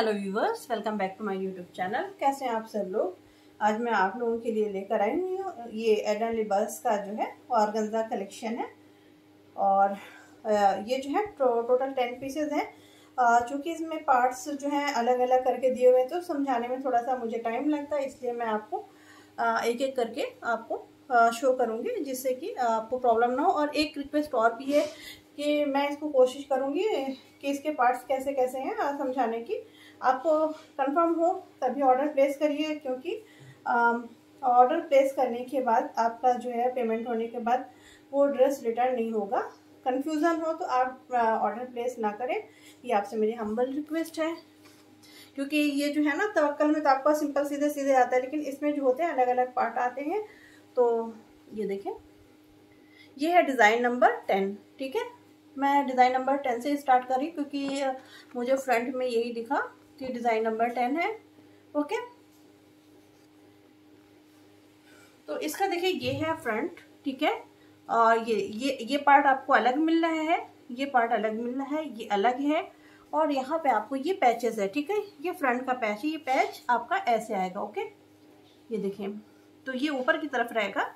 Hello viewers welcome back to my YouTube channel कैसे हैं आप सब लोग? आज मैं आप लोगों के लिए लेकर आई हूँ। ये एडन लिबर्स का जो है ऑर्गेन्जा कलेक्शन है। और ये जो है टो, टोटल टेन पीसेज हैं। चूँकि इसमें पार्ट्स जो हैं अलग अलग करके दिए हुए तो समझाने में थोड़ा सा मुझे टाइम लगता है इसलिए मैं आपको एक एक करके आपको शो करूँगी जिससे कि आपको प्रॉब्लम ना हो। और एक रिक्वेस्ट और भी है कि मैं इसको कोशिश करूँगी कि इसके पार्ट्स कैसे कैसे हैं समझाने की। आपको कंफर्म हो, तभी ऑर्डर प्लेस करिए, क्योंकि ऑर्डर प्लेस करने के बाद, आपका जो है पेमेंट होने के बाद, वो ड्रेस रिटर्न नहीं होगा। कन्फ्यूज़न हो तो आप ऑर्डर प्लेस ना करें। ये आपसे मेरी हम्बल रिक्वेस्ट है। क्योंकि ये जो है ना, तवक्कल में तो आपका सिंपल सीधे सीधे आता है, लेकिन इसमें जो होते हैं अलग अलग पार्ट आते हैं। तो ये देखें। ये है डिज़ाइन नंबर टेन ठीक है? मैं डिज़ाइन नंबर टेन से स्टार्ट करी क्योंकि मुझे फ्रंट में यही दिखा। कि डिज़ाइन नंबर टेन है ओके? तो इसका देखिए ये है फ्रंट ठीक है? और ये ये ये पार्ट आपको अलग मिल रहा है ये पार्ट अलग मिल रहा है ये अलग है और यहाँ पे आपको ये पैचेस है ठीक है? ये फ्रंट का पैच है ये पैच आपका ऐसे आएगा ओके? ये देखिए तो ये ऊपर की तरफ़ रहेगा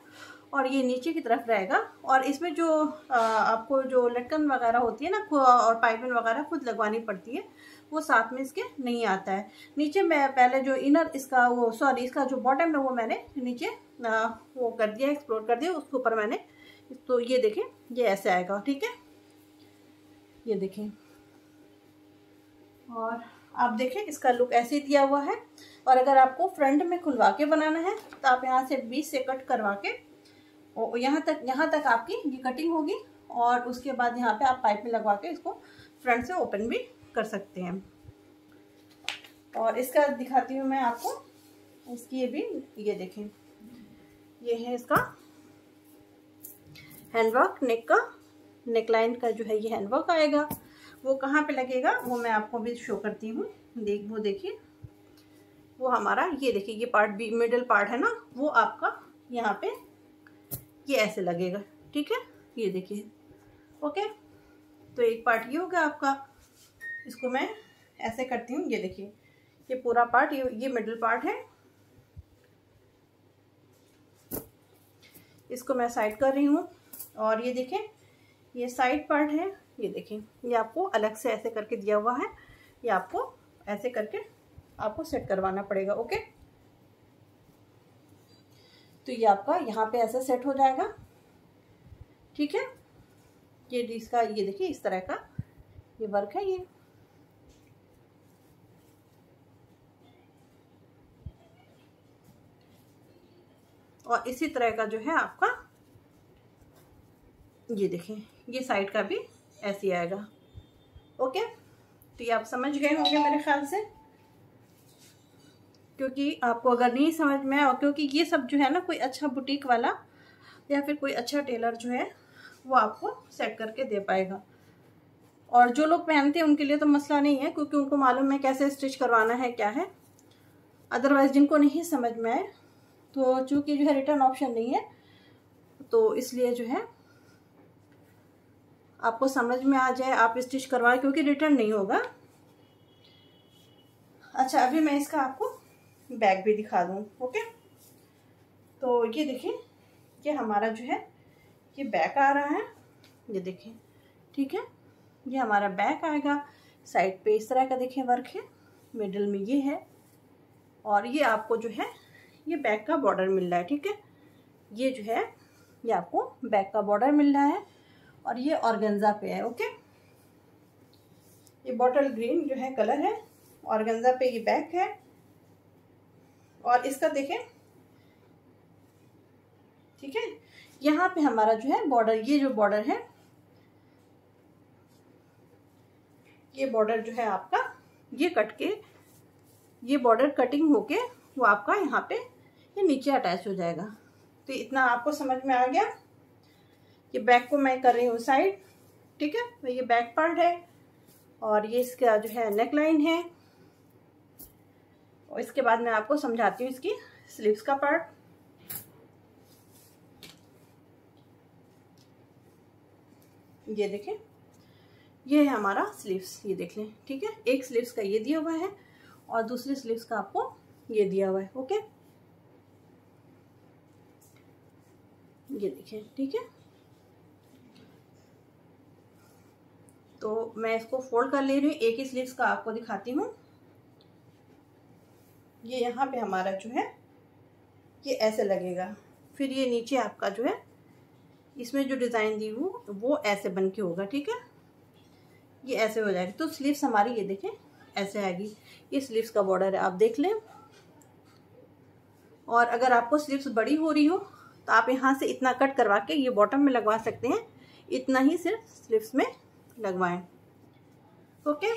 और ये नीचे की तरफ़ रहेगा और इसमें जो आ, आपको जो लटकन वगैरह होती है ना और पाइपिंग वगैरह खुद लगवानी पड़ती है वो साथ में इसके नहीं आता है। नीचे मैं पहले जो इनर इसका वो सॉरी इसका जो बॉटम है वो मैंने नीचे आ, वो कर दिया एक्सप्लोर कर दिया उसके ऊपर मैंने तो ये देखें ये ऐसे आएगा ठीक है? ये देखें। और आप देखें इसका लुक ऐसे दिया हुआ है। और अगर आपको फ्रंट में खुलवा के बनाना है तो आप यहाँ से बीस से कट करवा के और यहाँ तक यहाँ तक आपकी ये कटिंग होगी और उसके बाद यहाँ पे आप पाइप में लगवा के इसको फ्रंट से ओपन भी कर सकते हैं। और इसका दिखाती हूँ मैं आपको। इसकी ये भी, ये देखें। ये है इसका हैंडवर्क नेक का नेकलाइन का जो है ये हैंडवर्क आएगा। वो कहाँ पे लगेगा, वो मैं आपको भी शो करती हूँ। देख, वो देखिए। वो हमारा, ये देखिए, ये पार्ट भी मिडल पार्ट है ना, वो आपका यहाँ पे ये ऐसे लगेगा। ठीक है? ये देखिए। ओके? तो एक पार्ट ये हो गया आपका। इसको मैं ऐसे करती हूँ, ये देखिए। ये पूरा पार्ट ये ये मिडिल पार्ट है। इसको मैं साइड कर रही हूँ। और ये देखें, ये साइड पार्ट है। ये देखें, ये आपको अलग से ऐसे करके दिया हुआ है। ये आपको ऐसे करके आपको सेट करवाना पड़ेगा ओके तो ये आपका यहाँ पे ऐसे सेट हो जाएगा। ठीक है? ये इसका, ये देखिए, इस तरह का ये वर्क है ये। और इसी तरह का जो है आपका, ये देखें, ये साइड का भी ऐसे आएगा। ओके तो ये आप समझ गए होंगे मेरे ख्याल से? क्योंकि आपको अगर नहीं समझ में आया क्योंकि ये सब जो है ना, कोई अच्छा बुटीक वाला या फिर कोई अच्छा टेलर जो है, वो आपको सेट करके दे पाएगा। और जो लोग पहनते हैं, उनके लिए तो मसला नहीं है, क्योंकि उनको मालूम है कैसे स्टिच करवाना है, क्या है। अदरवाइज़ जिनको नहीं समझ में आए तो चूँकि जो है रिटर्न ऑप्शन नहीं है तो इसलिए जो है आपको समझ में आ जाए, आप स्टिच करवाएँ क्योंकि रिटर्न नहीं होगा। अच्छा अभी मैं इसका आपको बैग भी दिखा दूँ, ओके? तो ये देखिए, ये हमारा जो है, ये बैक आ रहा है, ये देखिए, ठीक है? ये हमारा बैक आएगा, साइड पे इस तरह का देखिए वर्क है, मिडल में ये है, और ये आपको जो है ये बैक का बॉर्डर मिल रहा है, ठीक है? ये जो है, ये आपको बैक का बॉर्डर मिल रहा है और ये ऑर्गेन्जा पे है ओके ये बॉटल ग्रीन जो है कलर है ऑर्गेन्जा पे ये बैक है और इसका देखें, ठीक है? यहाँ पे हमारा जो है बॉर्डर ये जो बॉर्डर है, ये बॉर्डर जो है आपका, ये कट के, ये बॉर्डर कटिंग होके वो आपका यहाँ पे ये नीचे अटैच हो जाएगा। तो इतना आपको समझ में आ गया ये बैक को मैं कर रही हूँ साइड ठीक है? तो ये बैक पार्ट है और ये इसका जो है नेक लाइन है। और इसके बाद मैं आपको समझाती हूँ इसकी स्लीव्स का पार्ट ये देखें, ये है हमारा स्लीव्स ये देख लें, ठीक है? एक स्लीव्स का ये दिया हुआ है और दूसरी स्लीव्स का आपको ये दिया हुआ है ओके ये देखिए, ठीक है? तो मैं इसको फोल्ड कर ले रही हूँ, एक ही स्लीव्स का आपको दिखाती हूँ। ये यहाँ पे हमारा जो है, ये ऐसे लगेगा। फिर ये नीचे आपका जो है, इसमें जो डिज़ाइन दी हूँ, वो ऐसे बन के होगा, ठीक है? ये ऐसे हो जाएगी। तो स्लीव्स हमारी, ये देखें ऐसे आएगी। ये स्लीव्स का बॉर्डर है आप देख लें। और अगर आपको स्लीव्स बड़ी हो रही हो तो आप यहाँ से इतना कट करवा के ये बॉटम में लगवा सकते हैं। इतना ही सिर्फ़ स्लीव्स में लगवाएँ। ओके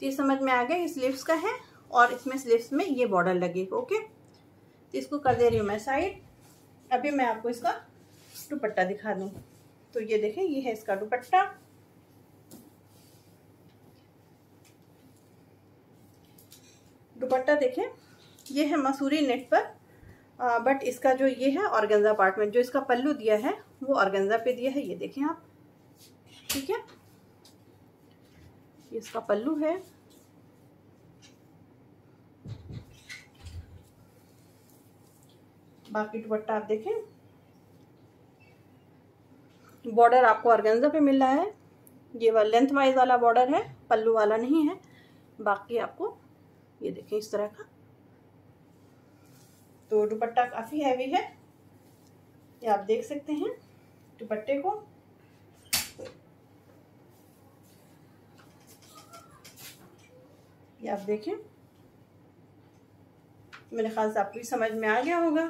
तो ये समझ में आ गया, ये स्लीव्स का है और इसमें स्लीव्स में ये बॉर्डर लगे। ओके तो इसको कर दे रही हूँ मैं साइड अभी मैं आपको इसका दुपट्टा दिखा दूँ। तो ये देखें, ये है इसका दुपट्टा। दुपट्टा देखें, ये है मसूरी नेट पर बट इसका जो ये है ऑर्गेन्जा पार्ट में जो इसका पल्लू दिया है, वो ऑर्गेन्जा पे दिया है, ये देखें आप। ठीक है? इसका पल्लू है। बाकी दुपट्टा आप देखें। बॉर्डर आपको ऑर्गेन्जा पे मिल रहा है। ये वाला लेंथ वाइज वाला बॉर्डर है, पल्लू वाला नहीं है। बाकी आपको ये देखें इस तरह का। तो दुपट्टा काफ़ी हैवी है। ये आप देख सकते हैं दुपट्टे को। ये आप देखें। मेरे ख्याल से आपको समझ में आ गया होगा।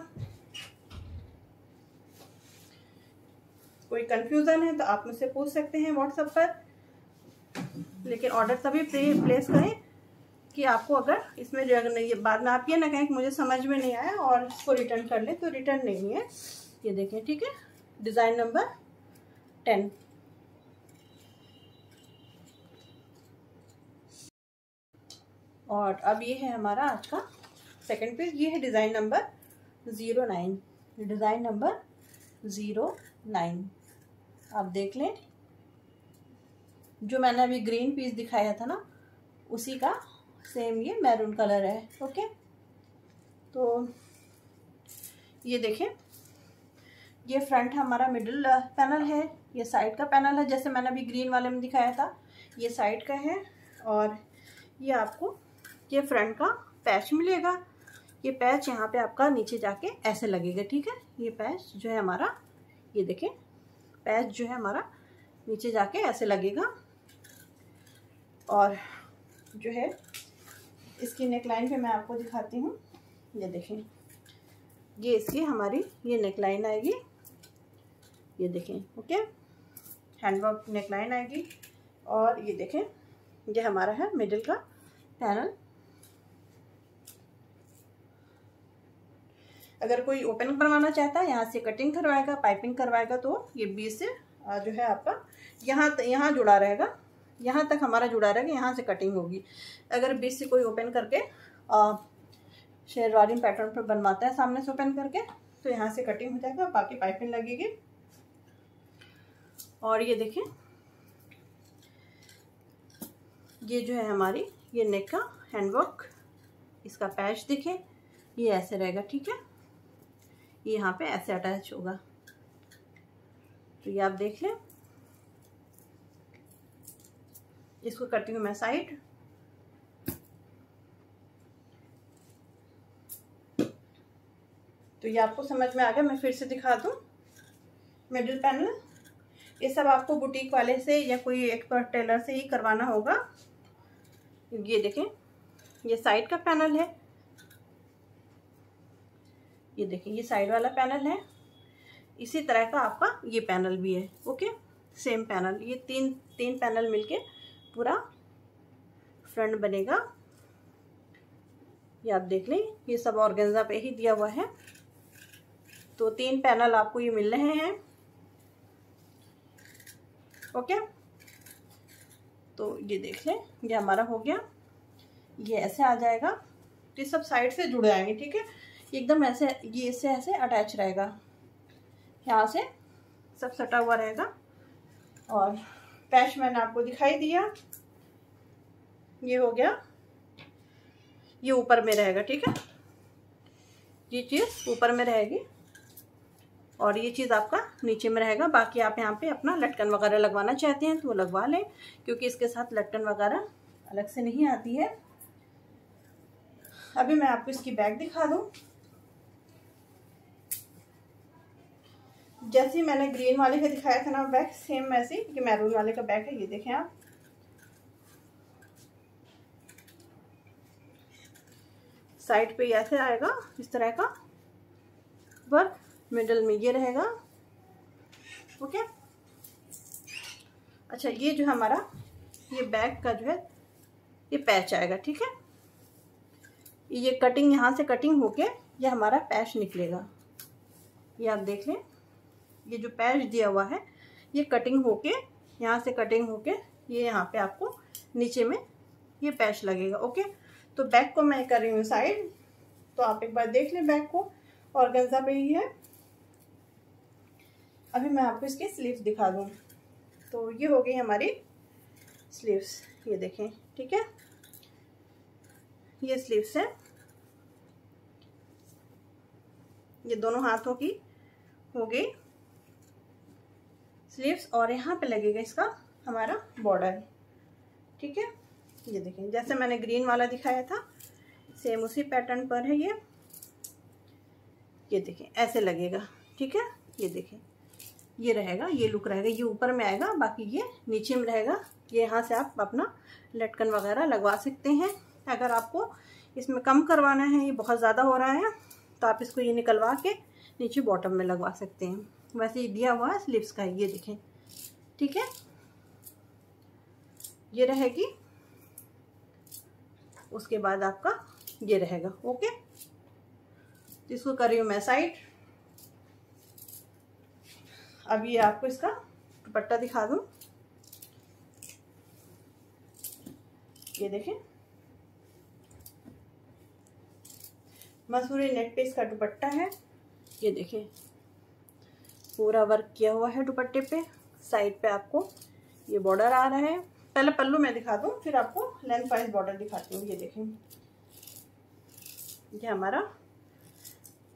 कोई कंफ्यूजन है तो आप मुझसे पूछ सकते हैं व्हाट्सएप पर। लेकिन ऑर्डर तभी प्लेस करें। कि आपको अगर इसमें जो अगर ये बाद में आप ये ना कहें कि मुझे समझ में नहीं आया और इसको रिटर्न कर ले तो रिटर्न नहीं है। ये देखें, ठीक है? डिज़ाइन नंबर टेन और अब ये है हमारा आज का सेकंड पेज ये है design number zero nine design number zero nine आप देख लें। जो मैंने अभी ग्रीन पीस दिखाया था ना, उसी का सेम ये मैरून कलर है ओके तो ये देखें, ये फ्रंट हमारा मिडिल पैनल है, ये साइड का पैनल है, जैसे मैंने अभी ग्रीन वाले में दिखाया था, ये साइड का है, और ये आपको, ये फ्रंट का पैच मिलेगा, ये पैच यहाँ पे आपका नीचे जाके ऐसे लगेगा, ठीक है? ये पैच जो है हमारा, ये देखें पैच जो है हमारा नीचे जाके ऐसे लगेगा, और जो है इसकी नेकलाइन पे मैं आपको दिखाती हूँ। ये देखें। ये इसकी हमारी, ये नेकलाइन आएगी। ये देखें ओके हैंडवर्क नेकलाइन आएगी। और ये देखें, ये हमारा है मिडिल का पैनल अगर कोई ओपन करवाना चाहता है, यहाँ से कटिंग करवाएगा पाइपिंग करवाएगा तो ये बीच से जो है आपका, यहाँ यहाँ जुड़ा रहेगा। यहाँ तक हमारा जुड़ा रहेगा, यहाँ से कटिंग होगी। अगर बीच से कोई ओपन करके शेरवारी पैटर्न पर बनवाता है सामने से ओपन करके तो यहाँ से कटिंग हो जाएगा, बाकी पाइपिंग लगेगी। और ये देखें ये जो है हमारी, ये नेक का हैंडवर्क इसका पैच दिखे ये ऐसे रहेगा, ठीक है? ये यहाँ पे ऐसे अटैच होगा। तो ये आप देख लें। इसको करती हूँ मैं साइड। तो ये आपको समझ में आ गया, मैं फिर से दिखा दूँ। मिडिल पैनल ये सब आपको बुटीक वाले से या कोई एक्सपर्ट टेलर से ही करवाना होगा। ये देखें, ये साइड का पैनल है। ये देखें, ये साइड वाला पैनल है। इसी तरह का आपका ये पैनल भी है ओके सेम पैनल ये तीन तीन पैनल मिलके पूरा फ्रंट बनेगा। ये आप देख लें, ये सब ऑर्गेन्जा पे ही दिया हुआ है। तो तीन पैनल आपको ये मिल रहे हैं। ओके? तो ये देख लें, ये हमारा हो गया। ये ऐसे आ जाएगा। तो ये सब साइड से जुड़ जाएँगे ठीक है? एकदम ऐसे, ये इससे ऐसे अटैच रहेगा। यहाँ से सब सटा हुआ रहेगा। और पैच मैंने आपको दिखाई दिया। ये हो गया। ये ऊपर में रहेगा, ठीक है? ये चीज़ ऊपर में रहेगी और ये चीज़ आपका नीचे में रहेगा। बाकी आप यहाँ पे अपना लटकन वगैरह लगवाना चाहते हैं तो वो लगवा लें, क्योंकि इसके साथ लटकन वगैरह अलग से नहीं आती है। अभी मैं आपको इसकी बैग दिखा दूँ। जैसे मैंने ग्रीन वाले का दिखाया था ना बैग सेम वैसे कि मैरून वाले का बैग है, ये देखें आप। साइड पे ऐसे आएगा, इस तरह का। वर्क मिडल में ये रहेगा। ओके अच्छा ये जो हमारा, ये बैक का जो है, ये पैच आएगा, ठीक है? ये कटिंग यहाँ से कटिंग होके ये हमारा पैच निकलेगा। ये आप देख लें। ये जो पैच दिया हुआ है, ये कटिंग होके, यहाँ से कटिंग होके, ये यहाँ पे आपको नीचे में ये पैच लगेगा ओके तो बैक को मैं कर रही हूँ साइड तो आप एक बार देख लें बैक को। और गंजा पे ही है। अभी मैं आपको इसकी स्लीव्स दिखा दूँ। तो ये हो गई हमारी स्लीव्स ये देखें, ठीक है? ये स्लीव्स है। ये दोनों हाथों की हो गई। स्लीव्स और यहाँ पे लगेगा इसका हमारा बॉर्डर ठीक है? ये देखें, जैसे मैंने ग्रीन वाला दिखाया था सेम उसी पैटर्न पर है ये। ये देखें, ऐसे लगेगा। ठीक है? ये देखें, ये रहेगा, ये लुक रहेगा, ये ऊपर में आएगा, बाकी ये नीचे में रहेगा। ये यहाँ से आप अपना लटकन वगैरह लगवा सकते हैं। अगर आपको इसमें कम करवाना है, ये बहुत ज़्यादा हो रहा है तो आप इसको ये निकलवा के नीचे बॉटम में लगवा सकते हैं। वैसे ये दिया हुआ है स्लिप्स का ये देखें। ठीक है? ये रहेगी। उसके बाद आपका ये रहेगा, ओके? इसको कर रही हूँ मैं साइड अब ये आपको इसका दुपट्टा दिखा दूँ। ये देखें। मसूरी नेट पे इसका दुपट्टा है। ये देखें। पूरा वर्क किया हुआ है दुपट्टे पे साइड पे आपको ये बॉर्डर आ रहा है। पहले पल्लू मैं दिखा दूँ, फिर आपको लेंथ वाइज बॉर्डर दिखाती हूँ, ये देखें। ये हमारा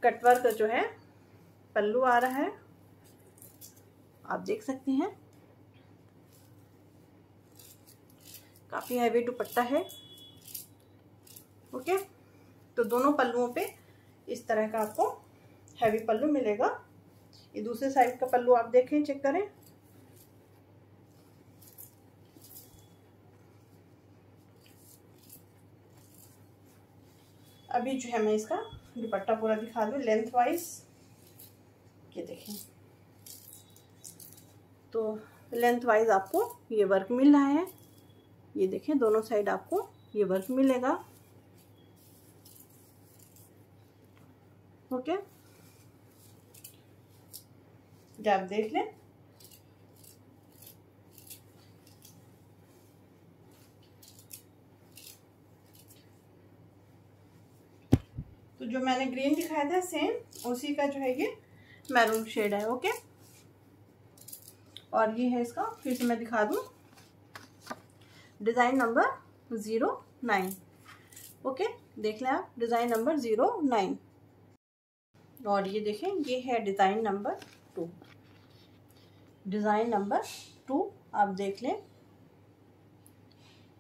कटवर्क जो है, पल्लू आ रहा है। आप देख सकते हैं। काफ़ी हैवी दुपट्टा है। ओके तो दोनों पल्लुओं पे इस तरह का आपको हैवी पल्लू मिलेगा। ये दूसरे साइड का पल्लू आप देखें चेक करें। अभी जो है मैं इसका दुपट्टा पूरा दिखा दूँ लेंथ वाइज ये देखें। तो लेंथ वाइज आपको ये वर्क मिल रहा है। ये देखें, दोनों साइड आपको ये वर्क मिलेगा। ओके जब आप देख लें। तो जो मैंने ग्रीन दिखाया था सेम उसी का जो है ये मैरून शेड है ओके और ये है इसका, फिर से मैं दिखा दूँ। Design number zero nine okay देख लें आप डिज़ाइन नंबर ज़ीरो नाइन और ये देखें, ये है design number design number two, आप देख लें।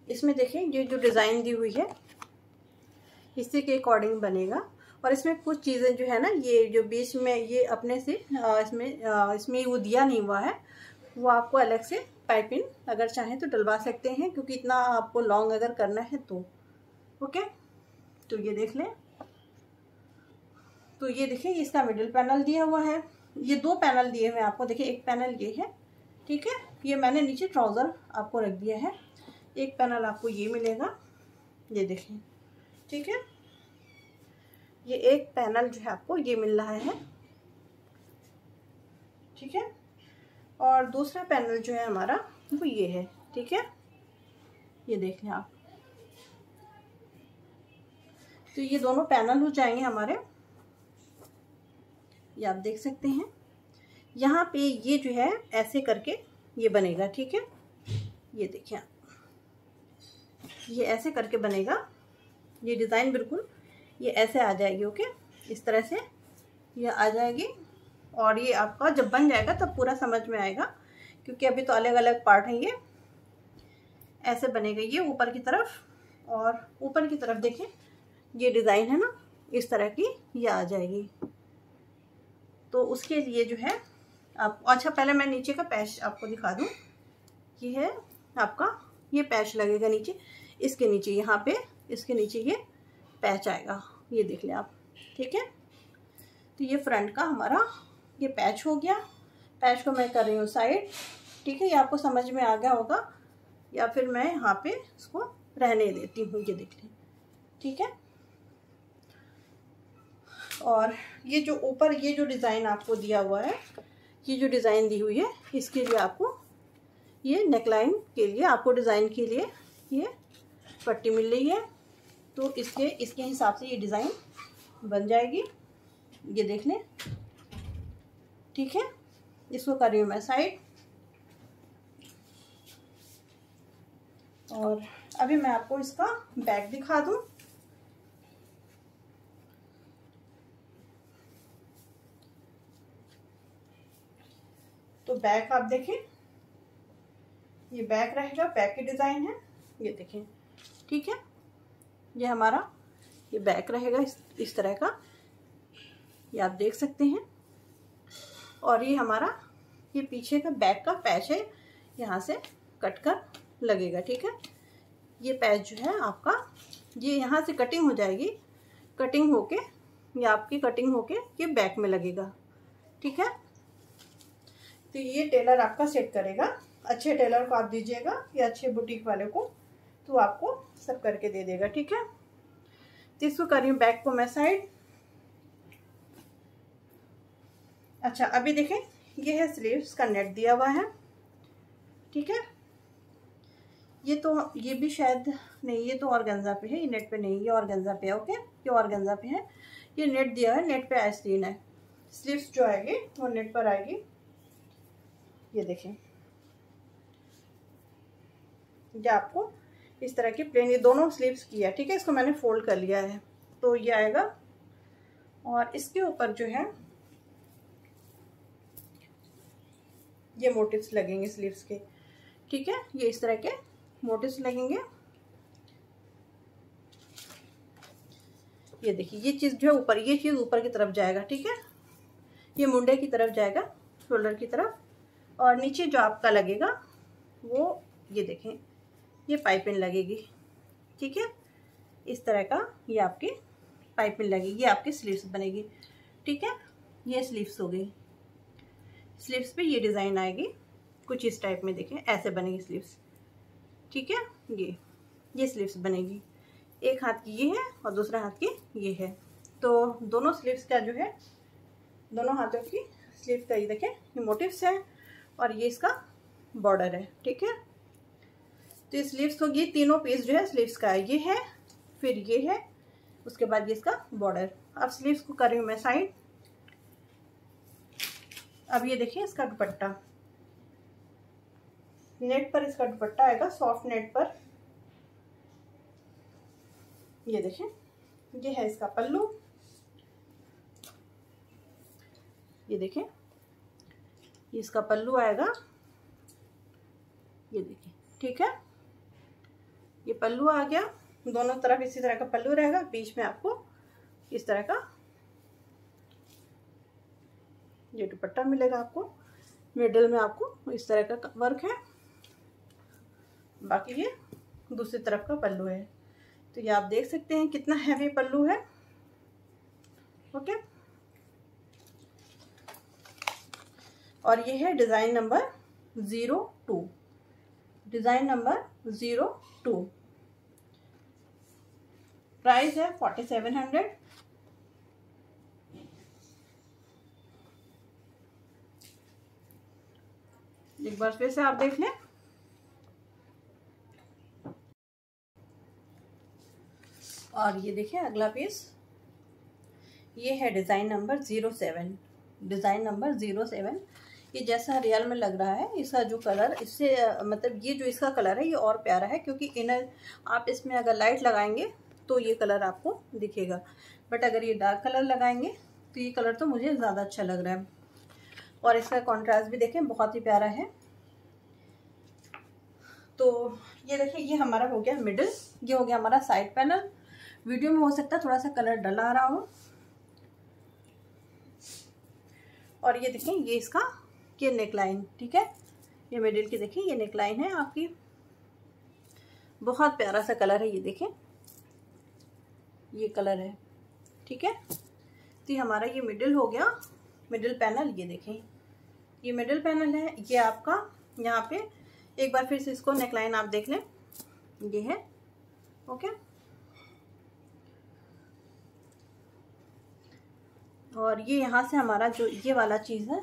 इसमें देखें, ये जो डिज़ाइन दी हुई है, इसी के अकॉर्डिंग बनेगा। और इसमें कुछ चीज़ें जो है ना, ये जो बीच में, ये अपने से इसमें इसमें वो दिया नहीं हुआ है, वो आपको अलग से पाइपिंग अगर चाहें तो डलवा सकते हैं, क्योंकि इतना आपको लॉन्ग अगर करना है तो। ओके? तो ये देख लें। तो ये देखिए इसका मिडिल पैनल दिया हुआ है। ये दो पैनल दिए हुए आपको, देखिए एक पैनल ये है, ठीक है? ये मैंने नीचे ट्राउज़र आपको रख दिया है। एक पैनल आपको ये मिलेगा, ये देखें ठीक है? ये एक पैनल जो है आपको ये मिल रहा है, ठीक है? और दूसरा पैनल जो है हमारा, वो ये है, ठीक है? ये देख लें आप। तो ये दोनों पैनल हो जाएँगे हमारे। ये आप देख सकते हैं। यहाँ पे ये जो है, ऐसे करके ये बनेगा, ठीक है? ये देखिए आप। ये ऐसे करके बनेगा। ये डिज़ाइन बिल्कुल, ये ऐसे आ जाएगी, ओके? इस तरह से ये आ जाएगी और ये आपका जब बन जाएगा, तब पूरा समझ में आएगा, क्योंकि अभी तो अलग अलग पार्ट हैं ये। ऐसे बनेगा ये ऊपर की तरफ़ और ऊपर की तरफ़ देखें ये डिज़ाइन है ना, इस तरह की ये आ जाएगी। तो उसके लिए जो है, आप अच्छा पहले मैं नीचे का पैच आपको दिखा दूँ। ये है आपका, ये पैच लगेगा नीचे, इसके नीचे, यहाँ पे, इसके नीचे ये पैच आएगा, ये देख लें आप, ठीक है? तो ये फ्रंट का हमारा, ये पैच हो गया। पैच को मैं कर रही हूँ साइड, ठीक है? ये आपको समझ में आ गया होगा, या फिर मैं यहाँ पे इसको रहने देती हूँ, ये देख लें, ठीक है? और ये जो ऊपर ये जो डिज़ाइन आपको दिया हुआ है, ये जो डिज़ाइन दी हुई है, इसके लिए आपको ये नेकलाइन के लिए, आपको डिज़ाइन के लिए ये पट्टी मिल रही है। तो इसके इसके हिसाब से ये डिज़ाइन बन जाएगी। ये देख लें। ठीक है? इसको कर रही हूँ मैं साइड। और अभी मैं आपको इसका बैक दिखा दूँ। तो बैक आप देखें। ये बैक रहेगा बैक की डिज़ाइन है। ये देखें, ठीक है? ये हमारा, ये बैक रहेगा इस इस तरह का। ये आप देख सकते हैं। और ये हमारा, ये पीछे का बैक का पैच है। यहाँ से कट कर लगेगा, ठीक है? ये पैच जो है आपका, ये यहाँ से कटिंग हो जाएगी। कटिंग होके, ये आपकी कटिंग होके ये बैक में लगेगा, ठीक है? तो ये टेलर आपका सेट करेगा। अच्छे टेलर को आप दीजिएगा या अच्छे बुटीक वाले को तो आपको सब करके दे देगा, ठीक है? तो इसको कर रही हूँ बैक को मैं साइड। अच्छा अभी देखें, ये है स्लीव्स का नेट दिया हुआ है, ठीक है? ये तो ये भी शायद नहीं, ये तो ऑर्गेन्जा पे है, ये नेट पे नहीं, ये ऑर्गेन्जा पे है ओके ये ऑर्गेन्जा पे है। ये नेट दिया है, नेट पे आइसक्रीन है। स्लीव्स जो आएगी, वो नेट पर आएगी। ये देखें। ये आपको इस तरह की प्लेन ये दोनों स्लीव्स की है, ठीक है? इसको मैंने फोल्ड कर लिया है। तो ये आएगा। और इसके ऊपर जो है, ये मोटिव्स लगेंगे स्लीव्स के, ठीक है? ये इस तरह के मोटिव्स लगेंगे। ये देखिए, ये चीज़ जो है ऊपर, ये चीज़ ऊपर की तरफ़ जाएगा, ठीक है? ये मुंडे की तरफ़ जाएगा शोल्डर की तरफ़। और नीचे जो आपका लगेगा, वो ये देखें, ये पाइपिंग लगेगी, ठीक है? इस तरह का ये आपकी पाइपिंग लगेगी, ये आपकी स्लीव्स बनेगी, ठीक है? ये स्लीव्स हो गई। स्लीव्स पे ये डिज़ाइन आएगी, कुछ इस टाइप में देखें, ऐसे बनेगी स्लीव्स, ठीक है? ये ये स्लीव्स बनेगी। एक हाथ की ये है और दूसरा हाथ की ये है। तो दोनों स्लीव्स का जो है, दोनों हाथों की स्लीव का ये देखें, ये मोटिव्स है। और ये इसका बॉर्डर है, ठीक है? तो ये स्लीव्स को ये तीनों पीस जो है स्लीव्स का है। ये है, फिर ये है, उसके बाद ये इसका बॉर्डर अब स्लीव्स को कर रही हूँ मैं साइड अब ये देखिए इसका दुपट्टा। नेट पर इसका दुपट्टा आएगा सॉफ्ट नेट पर। ये देखें ये है इसका पल्लू। ये देखें ये इसका पल्लू आएगा। ये देखिए, ठीक है? ये पल्लू आ गया। दोनों तरफ़ इसी तरह का पल्लू रहेगा। बीच में आपको इस तरह का ये दुपट्टा मिलेगा आपको। मिडल में आपको इस तरह का वर्क है। बाकी ये दूसरी तरफ़ का पल्लू है। तो ये आप देख सकते हैं कितना हैवी पल्लू है। ओके और ये है design number zero two. Design number zero two. Price है फोर्टी सेवन हंड्रेड। एक बार फिर से आप देख लें। और ये देखिए अगला पीस ये है design number zero seven. Design number zero seven. ये जैसा रियल में लग रहा है, इसका जो कलर इससे मतलब ये जो इसका कलर है, ये और प्यारा है, क्योंकि इनर आप इसमें अगर लाइट लगाएँगे तो ये कलर आपको दिखेगा। बट अगर ये डार्क कलर लगाएँगे तो ये कलर तो मुझे ज़्यादा अच्छा लग रहा है। और इसका कॉन्ट्रास्ट भी देखें, बहुत ही प्यारा है। तो ये देखिए, ये हमारा हो गया मिडिल ये हो गया हमारा साइड पैनल वीडियो में हो सकता है थोड़ा सा कलर डल आ रहा हो। और ये देखें ये इसका ये नेकलाइन ठीक है? ये मिडिल की देखें ये नेकलाइन है आपकी। बहुत प्यारा सा कलर है ये देखें ये कलर है, ठीक है? तो हमारा ये मिडिल हो गया मिडिल पैनल ये देखें ये मिडिल पैनल है, ये आपका यहाँ पे, एक बार फिर से इसको नेकलाइन आप देख लें। ये है, ओके? और ये यहाँ से हमारा जो ये वाला चीज़ है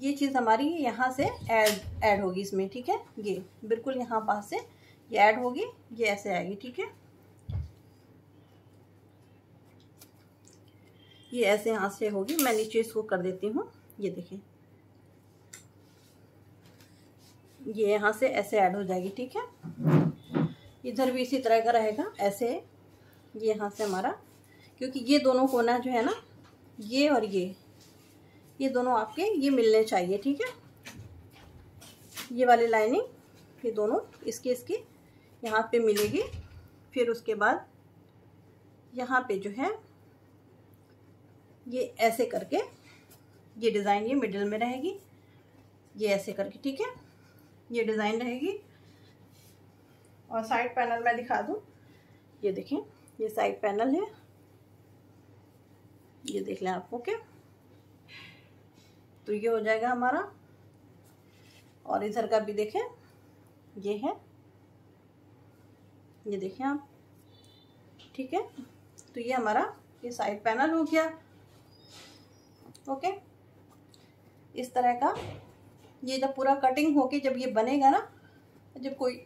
ये चीज़ हमारी यहाँ से ऐड ऐड होगी इसमें, ठीक है? ये, बिल्कुल यहाँ पास से ये ऐड होगी, ये ऐसे आएगी, ठीक है? ये ऐसे यहाँ से होगी, मैं नीचे इसको कर देती हूँ, ये देखें। ये यहाँ से ऐसे ऐड हो जाएगी, ठीक है? इधर भी इसी तरह का रहेगा, ऐसे ये यहाँ से हमारा, क्योंकि ये दोनों कोना जो है ना, ये और ये ये दोनों आपके ये मिलने चाहिए, ठीक है? ये वाली लाइनिंग ये दोनों इसके इसके यहाँ पे मिलेगी। फिर उसके बाद यहाँ पे जो है, ये ऐसे करके, ये डिज़ाइन ये मिडिल में रहेगी। ये ऐसे करके, ठीक है? ये डिज़ाइन रहेगी। और साइड पैनल मैं दिखा दूँ। ये देखें, ये साइड पैनल है। ये देख लें आप ओके तो ये हो जाएगा हमारा। और इधर का भी देखें, ये है। ये देखें आप, ठीक है? तो ये हमारा, ये साइड पैनल हो गया। ओके इस तरह का, ये जब पूरा कटिंग होके जब ये बनेगा ना, जब कोई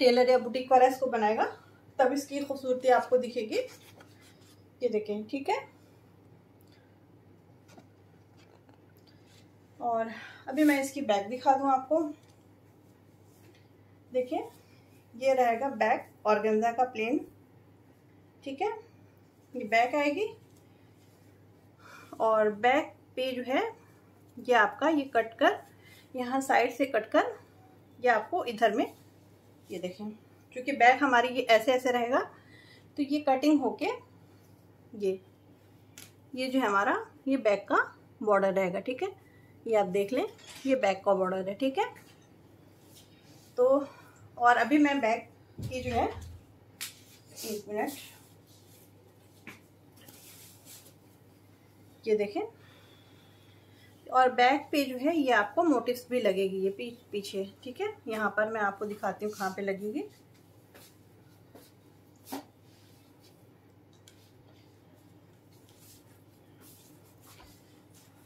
टेलर या बुटीक वाला इसको बनाएगा, तब इसकी खूबसूरती आपको दिखेगी। ये देखें, ठीक है? और अभी मैं इसकी बैक दिखा दूँ आपको। देखिए, ये रहेगा बैक ऑर्गेन्जा का प्लेन। ठीक है? ये बैक आएगी। और बैक पे जो है, ये आपका ये कट कर, यहाँ साइड से कट कर, ये आपको इधर में, ये देखें। क्योंकि बैक हमारी ये ऐसे ऐसे रहेगा तो ये कटिंग होके ये ये जो है हमारा, ये बैक का बॉर्डर रहेगा, ठीक है? ये आप देख लें, ये बैक का बॉर्डर है, ठीक है? तो और अभी मैं बैक की जो है, एक मिनट ये देखें। और बैक पे जो है, ये आपको मोटिव्स भी लगेगी, ये पीछे, ठीक है? यहाँ पर मैं आपको दिखाती हूँ कहाँ पे लगेगी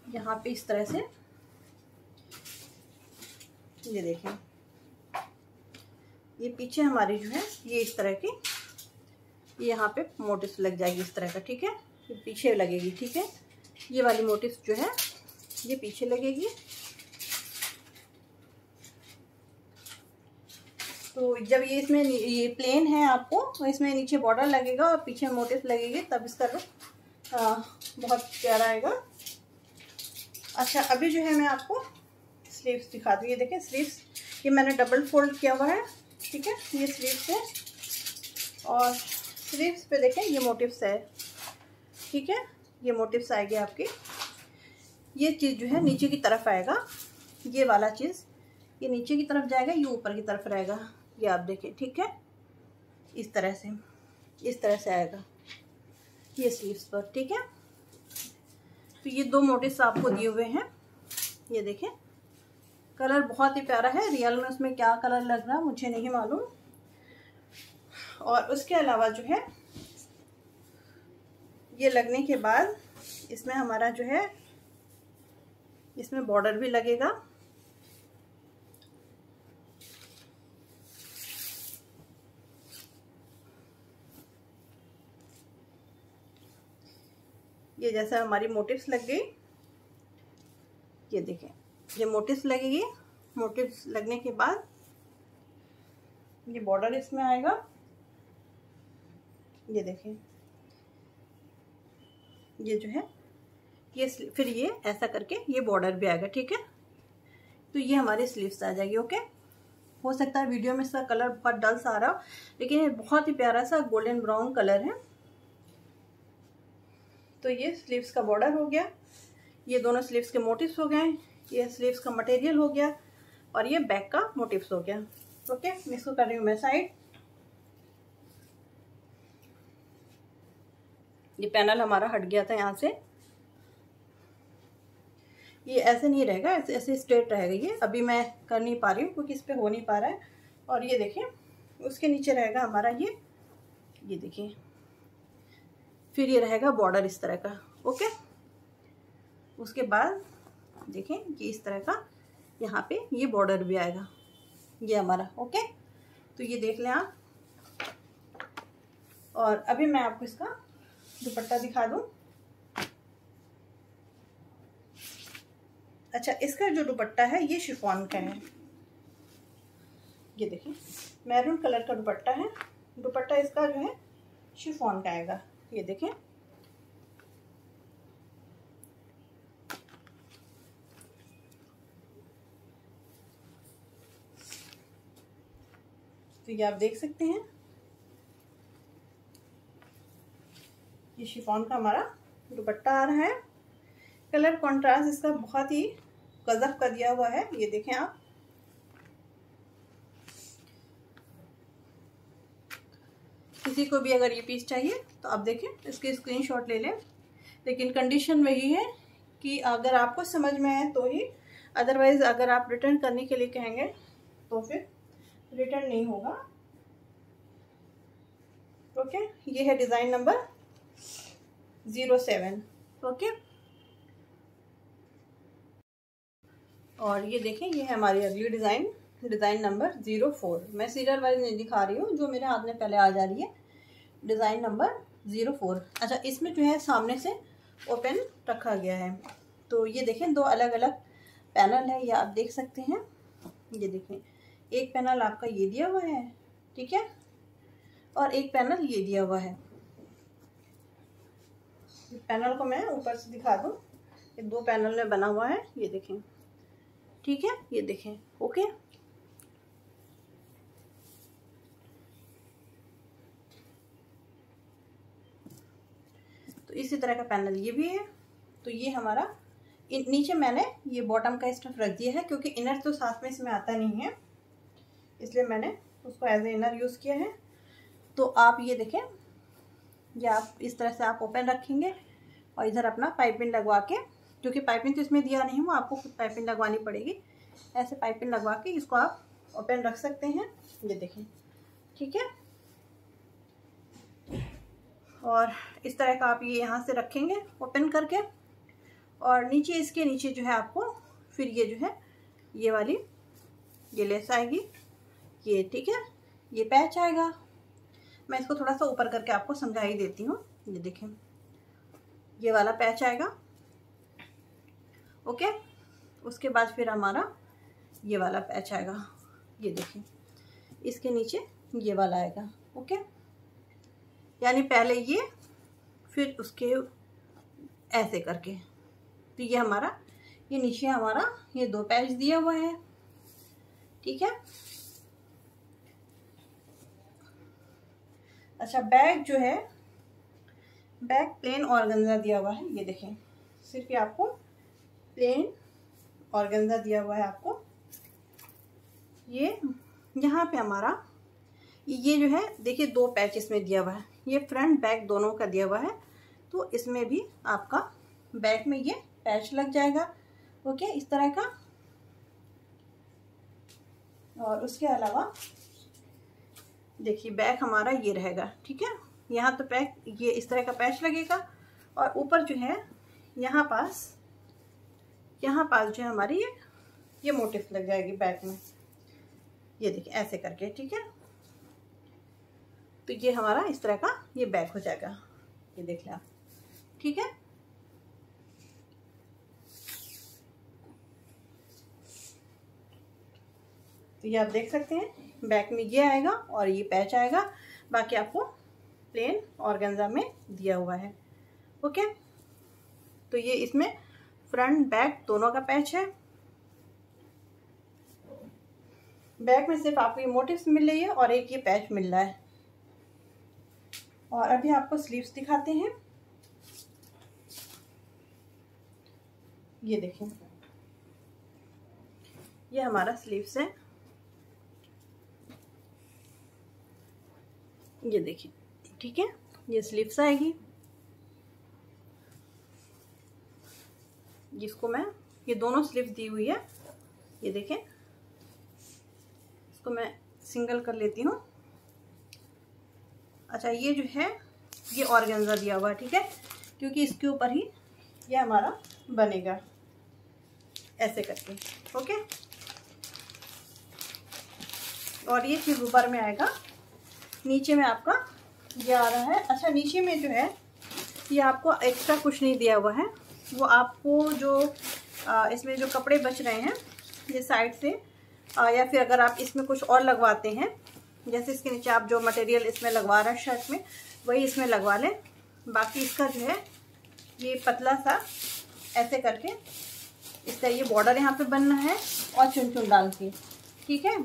यहाँ पे इस तरह से ये देखें। ये पीछे हमारी जो है, ये इस तरह की यहाँ पे मोटिस लग जाएगी इस तरह का, ठीक है? ये पीछे लगेगी, ठीक है? ये वाली मोटिस जो है, ये पीछे लगेगी। तो जब ये इसमें ये प्लेन है आपको तो इसमें नीचे बॉर्डर लगेगा और पीछे मोटिस लगेगी, तब इसका लुक बहुत प्यारा आएगा। अच्छा अभी जो है मैं आपको स्लीव्स दिखा दूँ ये देखें स्लीव्स ये मैंने डबल फोल्ड किया हुआ है, ठीक है? ये स्लीव्स है और स्लीव्स पे देखें, ये मोटिव्स है, ठीक है? ये मोटिव्स आएगी आपकी। ये चीज़ जो है, नीचे की तरफ़ आएगा। ये वाला चीज़, ये नीचे की तरफ़ जाएगा, ये ऊपर की तरफ़ रहेगा। ये आप देखें, ठीक है? इस तरह से, इस तरह से आएगा ये स्लीव्स पर, ठीक है? तो ये दो मोटिव्स आपको दिए हुए हैं। ये देखें कलर बहुत ही प्यारा है। रियल में उसमें क्या कलर लग रहा मुझे नहीं मालूम। और उसके अलावा जो है, ये लगने के बाद इसमें हमारा जो है, इसमें बॉर्डर भी लगेगा। ये जैसा हमारी मोटिव्स लग गई। ये देखें। ये मोटिव्स लगेगी, मोटिव्स लगने के बाद ये बॉर्डर इसमें आएगा। ये देखें। ये जो है, ये फिर ये ऐसा करके ये बॉर्डर भी आएगा, ठीक है? तो ये हमारी स्लीव्स आ जाएगी ओके हो सकता है वीडियो में इसका कलर बहुत डल सा आ रहा हो, लेकिन ये बहुत ही प्यारा सा गोल्डन ब्राउन कलर है। तो ये स्लीव्स का बॉर्डर हो गया। ये दोनों स्लीव्स के मोटिव्स हो गए। ये स्लीव्स का मटेरियल हो गया और ये बैक का मोटिव्स हो गया। ओके इसको कर रही हूँ मैं साइड ये पैनल हमारा हट गया था यहाँ से। ये ऐसे नहीं रहेगा, ऐसे ऐसे स्ट्रेट रहेगा ये। अभी मैं कर नहीं पा रही हूँ क्योंकि इस पर हो नहीं पा रहा है। और ये देखिए, उसके नीचे रहेगा हमारा ये। ये देखिए। फिर ये रहेगा बॉर्डर इस तरह का। ओके उसके बाद देखें ये इस तरह का यहाँ पे ये बॉर्डर भी आएगा। ये हमारा ओके तो ये देख लें आप। और अभी मैं आपको इसका दुपट्टा दिखा दूँ। अच्छा इसका जो दुपट्टा है, ये शिफॉन का है। ये देखें, मैरून कलर का दुपट्टा है। दुपट्टा इसका जो है, शिफॉन का आएगा। ये देखें। तो ये आप देख सकते हैं। ये शिफॉन का हमारा दुपट्टा आ रहा है। कलर कॉन्ट्रास्ट इसका बहुत ही गजब का दिया हुआ है, ये देखें आप। किसी को भी अगर ये पीस चाहिए तो आप देखें, इसके स्क्रीनशॉट ले लें। लेकिन कंडीशन वही है कि अगर आपको समझ में आए तो ही अदरवाइज़ अगर आप रिटर्न करने के लिए कहेंगे तो फिर रिटर्न नहीं होगा। Okay okay? ये है design number zero seven. Okay और ये देखें, ये है हमारी अगली design design number zero four. मैं सीरियल वाइज नहीं दिखा रही हूँ, जो मेरे हाथ में पहले आ जा रही है। Design number zero four. अच्छा इसमें जो है सामने से ओपन रखा गया है। तो ये देखें, दो अलग अलग पैनल है, ये आप देख सकते हैं। ये देखें एक पैनल आपका ये दिया हुआ है, ठीक है? और एक पैनल ये दिया हुआ है। पैनल को मैं ऊपर से दिखा दूँ। ये दो पैनल में बना हुआ है, ये देखें। ठीक है? ये देखें, ओके? तो इसी तरह का पैनल ये भी है। तो ये हमारा नीचे मैंने ये बॉटम का स्टफ़ रख दिया है, क्योंकि इनर तो साथ में इसमें आता नहीं है। इसलिए मैंने उसको एज ए इनर यूज़ किया है। तो आप ये देखें, ये आप इस तरह से आप ओपन रखेंगे और इधर अपना पाइपिंग लगवा के, क्योंकि पाइपिंग तो इसमें दिया नहीं वो आपको खुद पाइपिंग लगवानी पड़ेगी। ऐसे पाइपिंग लगवा के इसको आप ओपन रख सकते हैं। ये देखें, ठीक है? और इस तरह का आप ये यहाँ से रखेंगे ओपन करके, और नीचे, इसके नीचे जो है आपको फिर ये जो है, ये वाली, ये लेस आएगी। ये ठीक है, ये पैच आएगा। मैं इसको थोड़ा सा ऊपर करके आपको समझा ही देती हूँ। ये देखें, ये वाला पैच आएगा। ओके, उसके बाद फिर हमारा ये वाला पैच आएगा। ये देखिए इसके नीचे ये वाला आएगा। ओके, यानी पहले ये, फिर उसके ऐसे करके। तो ये हमारा, ये नीचे हमारा, ये दो पैच दिया हुआ है। ठीक है? अच्छा बैग जो है, बैग प्लेन ऑर्गेन्जा दिया हुआ है, ये देखें। सिर्फ़ ये आपको प्लेन ऑर्गेन्जा दिया हुआ है आपको। ये, यहाँ पे हमारा, ये जो है, देखिए, दो पैच इसमें दिया हुआ है। ये फ्रंट बैक दोनों का दिया हुआ है तो इसमें भी आपका बैक में ये पैच लग जाएगा। ओके, इस तरह का। और उसके अलावा देखिए बैक हमारा ये रहेगा, ठीक है? यहाँ तो पैक, ये इस तरह का पैच लगेगा और ऊपर जो है, यहाँ पास यहाँ पास जो है हमारी ये ये मोटिफ लग जाएगी बैक में। ये देखिए, ऐसे करके, ठीक है? तो ये हमारा इस तरह का ये बैक हो जाएगा। ये देख लें आप, ठीक है? तो ये आप देख सकते हैं बैक में ये आएगा और ये पैच आएगा। बाकी आपको प्लेन ऑर्गेन्जा में दिया हुआ है। ओके? तो ये इसमें फ्रंट, बैक दोनों का पैच है। बैक में सिर्फ़ आपको ये मोटिव्स मिल रही है और एक ये पैच मिल रहा है। और अभी आपको स्लीव्स दिखाते हैं। ये देखें। ये हमारा स्लीव्स है। ये देखिए, ठीक है? ये स्लीव्स आएगी। जिसको मैं, ये दोनों स्लीव्स दी हुई है। ये देखें। इसको मैं सिंगल कर लेती हूँ। अच्छा ये जो है, ये ऑर्गेन्जा दिया हुआ है ठीक है? क्योंकि इसके ऊपर ही ये हमारा बनेगा। ऐसे करके, ओके? और ये चीज़ ऊपर में आएगा। नीचे में आपका ये आ रहा है। अच्छा नीचे में जो है ये आपको एक्स्ट्रा कुछ नहीं दिया हुआ है। वो आपको जो आ, इसमें जो कपड़े बच रहे हैं ये साइड से आ, या फिर अगर आप इसमें कुछ और लगवाते हैं जैसे इसके नीचे आप जो मटेरियल इसमें लगवा रहे हैं शर्ट में वही इसमें लगवा लें। बाकी इसका जो है ये पतला सा ऐसे करके इसका ये बॉर्डर यहाँ पे बनना है और चुन चुन डाल के। ठीक है?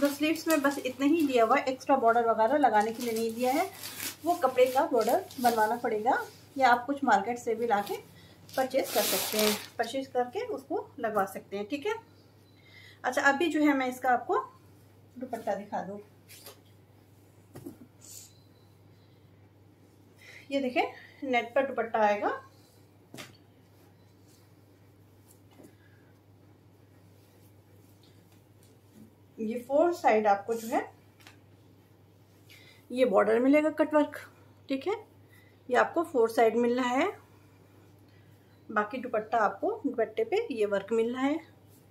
तो स्लीव्स में बस इतना ही दिया हुआ है एक्स्ट्रा बॉर्डर वगैरह लगाने के लिए नहीं दिया है। वो कपड़े का बॉर्डर बनवाना पड़ेगा या आप कुछ मार्केट से भी ला के परचेज कर सकते हैं। परचेज करके उसको लगवा सकते हैं, ठीक है? अच्छा अभी जो है मैं इसका आपको दुपट्टा दिखा दूँ। ये देखें नेट पर दुपट्टा आएगा। ये फोर साइड आपको जो है, ये बॉर्डर मिलेगा कटवर्क ठीक है? ये आपको फोर साइड मिल रहा है। बाकी दुपट्टा आपको दुपट्टे पे ये वर्क मिल रहा है।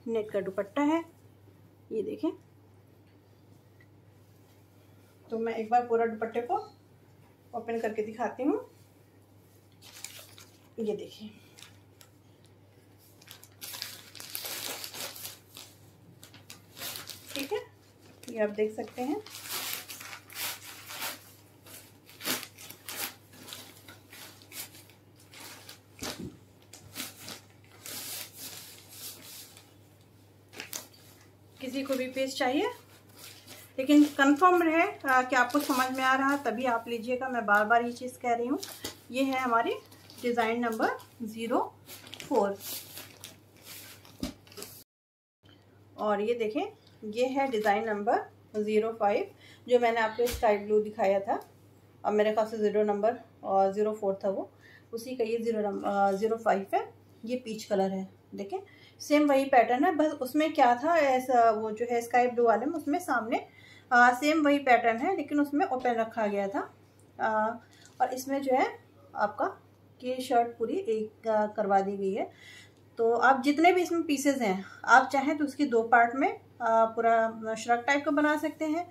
नेट का दुपट्टा है। ये देखें। तो मैं एक बार पूरा दुपट्टे को ओपन करके दिखाती हूँ। ये देखिए ठीक है? ये आप देख सकते हैं। किसी को भी पेज चाहिए? लेकिन कंफर्म रहे कि आपको समझ में आ रहा तभी आप लीजिएगा। मैं बार बार ये चीज़ कह रही हूँ। ये है हमारी डिज़ाइन नंबर ज़ीरो फोर और ये देखें ये है डिज़ाइन नंबर ज़ीरो फाइव जो मैंने आपको स्काई ब्लू दिखाया था। और मेरे ख्याल से ज़ीरो नंबर और ज़ीरो फोर था वो। उसी का ये ज़ीरो नंबर ज़ीरो फाइव है। ये पीच कलर है देखें। सेम वही पैटर्न है बस उसमें क्या था ऐसा वो जो है स्काई ब्लू वाले में उसमें सामने आ, सेम वही पैटर्न है लेकिन उसमें ओपन रखा गया था। आ, और इसमें जो है आपका ये शर्ट पूरी एक आ, करवा दी गई है। तो आप जितने भी इसमें पीसेज हैं आप चाहें तो उसकी दो पार्ट में पूरा श्रक टाइप का बना सकते हैं।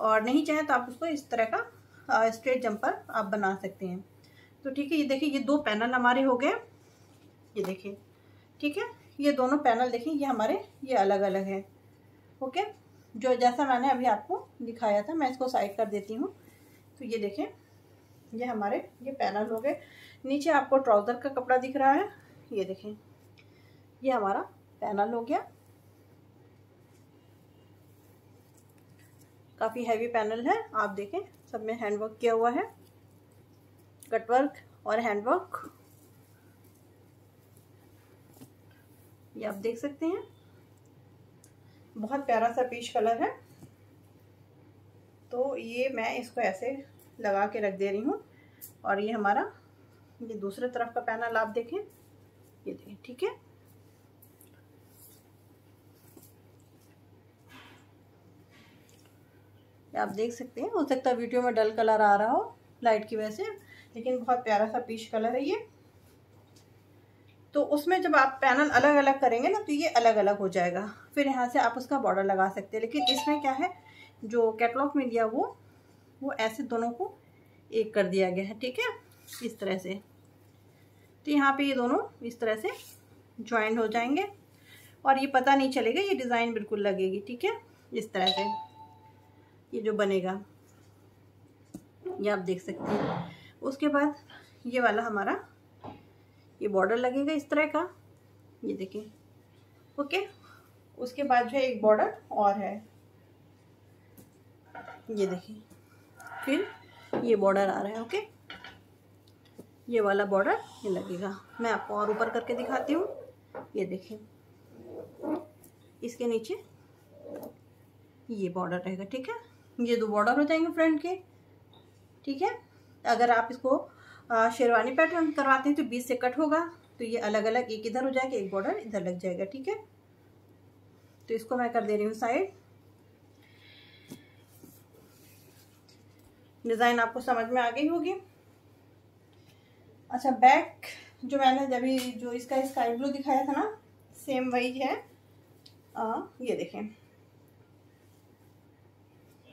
और नहीं चाहें तो आप उसको इस तरह का स्ट्रेट जंपर आप बना सकते हैं। तो ठीक है, ये देखिए, ये दो पैनल हमारे हो गए। ये देखिए, ठीक है? ये दोनों पैनल देखिए, ये हमारे, ये अलग अलग है। ओके? जो जैसा मैंने अभी आपको दिखाया था, मैं इसको साइड कर देती हूँ। तो ये देखें ये हमारे, ये पैनल हो गए। नीचे आपको ट्राउज़र का कपड़ा दिख रहा है। ये देखें ये हमारा पैनल हो गया। काफ़ी हैवी पैनल है। आप देखें, सब में हैंडवर्क किया हुआ है। कटवर्क और हैंडवर्क ये आप देख सकते हैं। बहुत प्यारा सा पीच कलर है। तो ये मैं इसको ऐसे लगा के रख दे रही हूँ। और ये हमारा, ये दूसरे तरफ़ का पैनल आप देखें। ये देखें, ठीक है? आप देख सकते हैं, हो सकता है वीडियो में डल कलर आ रहा हो, लाइट की वजह से, लेकिन बहुत प्यारा सा पीच कलर है ये। तो उसमें जब आप पैनल अलग अलग करेंगे ना तो ये अलग अलग हो जाएगा। फिर यहाँ से आप उसका बॉर्डर लगा सकते हैं। लेकिन इसमें क्या है, जो कैटलॉग में दिया वो वो ऐसे दोनों को एक कर दिया गया है, ठीक है? इस तरह से। तो यहाँ पे ये दोनों इस तरह से ज्वाइन हो जाएँगे। और ये पता नहीं चलेगा, ये डिज़ाइन बिल्कुल लगेगी, ठीक है? इस तरह से। ये जो बनेगा, ये आप देख सकते हैं। उसके बाद ये वाला हमारा, ये बॉर्डर लगेगा इस तरह का। ये देखिए ओके उसके बाद जो है एक बॉर्डर और है। ये देखिए, फिर ये बॉर्डर आ रहा है ओके ये वाला बॉर्डर ये लगेगा। मैं आपको और ऊपर करके दिखाती हूँ। ये देखिए, इसके नीचे ये बॉर्डर रहेगा, ठीक है? ये दो बॉर्डर हो जाएँगे फ्रंट के ठीक है? अगर आप इसको शेरवानी पैटर्न करवाते हैं तो बीस से कट होगा तो ये अलग अलग एक इधर हो जाएगा एक बॉर्डर इधर लग जाएगा ठीक है? तो इसको मैं कर दे रही हूँ साइड डिज़ाइन आपको समझ में आ गई होगी। अच्छा बैक जो मैंने जब जो इसका स्काई ब्लू दिखाया था ना सेम वही है। आ, ये देखें।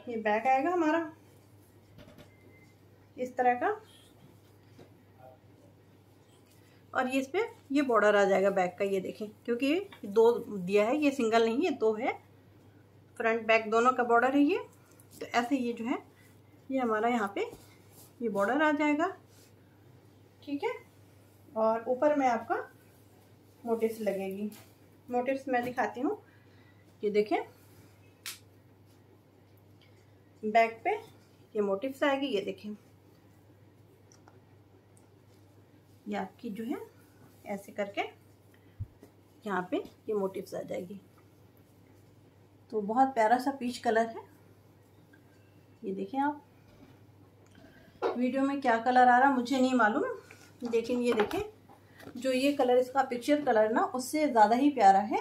ये बैक आएगा हमारा। इस तरह का। और ये इस पर ये बॉर्डर आ जाएगा बैक का, ये देखें, क्योंकि दो दिया है, ये सिंगल नहीं है दो है। फ्रंट बैक दोनों का बॉर्डर है ये। तो ऐसे ये जो है, ये हमारा यहाँ पे, ये बॉर्डर आ जाएगा। ठीक है? और ऊपर में आपका मोटिव्स लगेगी। मोटिव्स मैं दिखाती हूँ। ये देखें बैक पे, ये मोटिव्स आएगी, ये देखें। ये आपकी जो है, ऐसे करके यहाँ पे ये मोटिव्स आ जाएगी। तो बहुत प्यारा सा पीच कलर है। ये देखें आप। वीडियो में क्या कलर आ रहा मुझे नहीं मालूम। लेकिन ये देखें, जो ये कलर, इसका पिक्चर कलर ना, उससे ज़्यादा ही प्यारा है।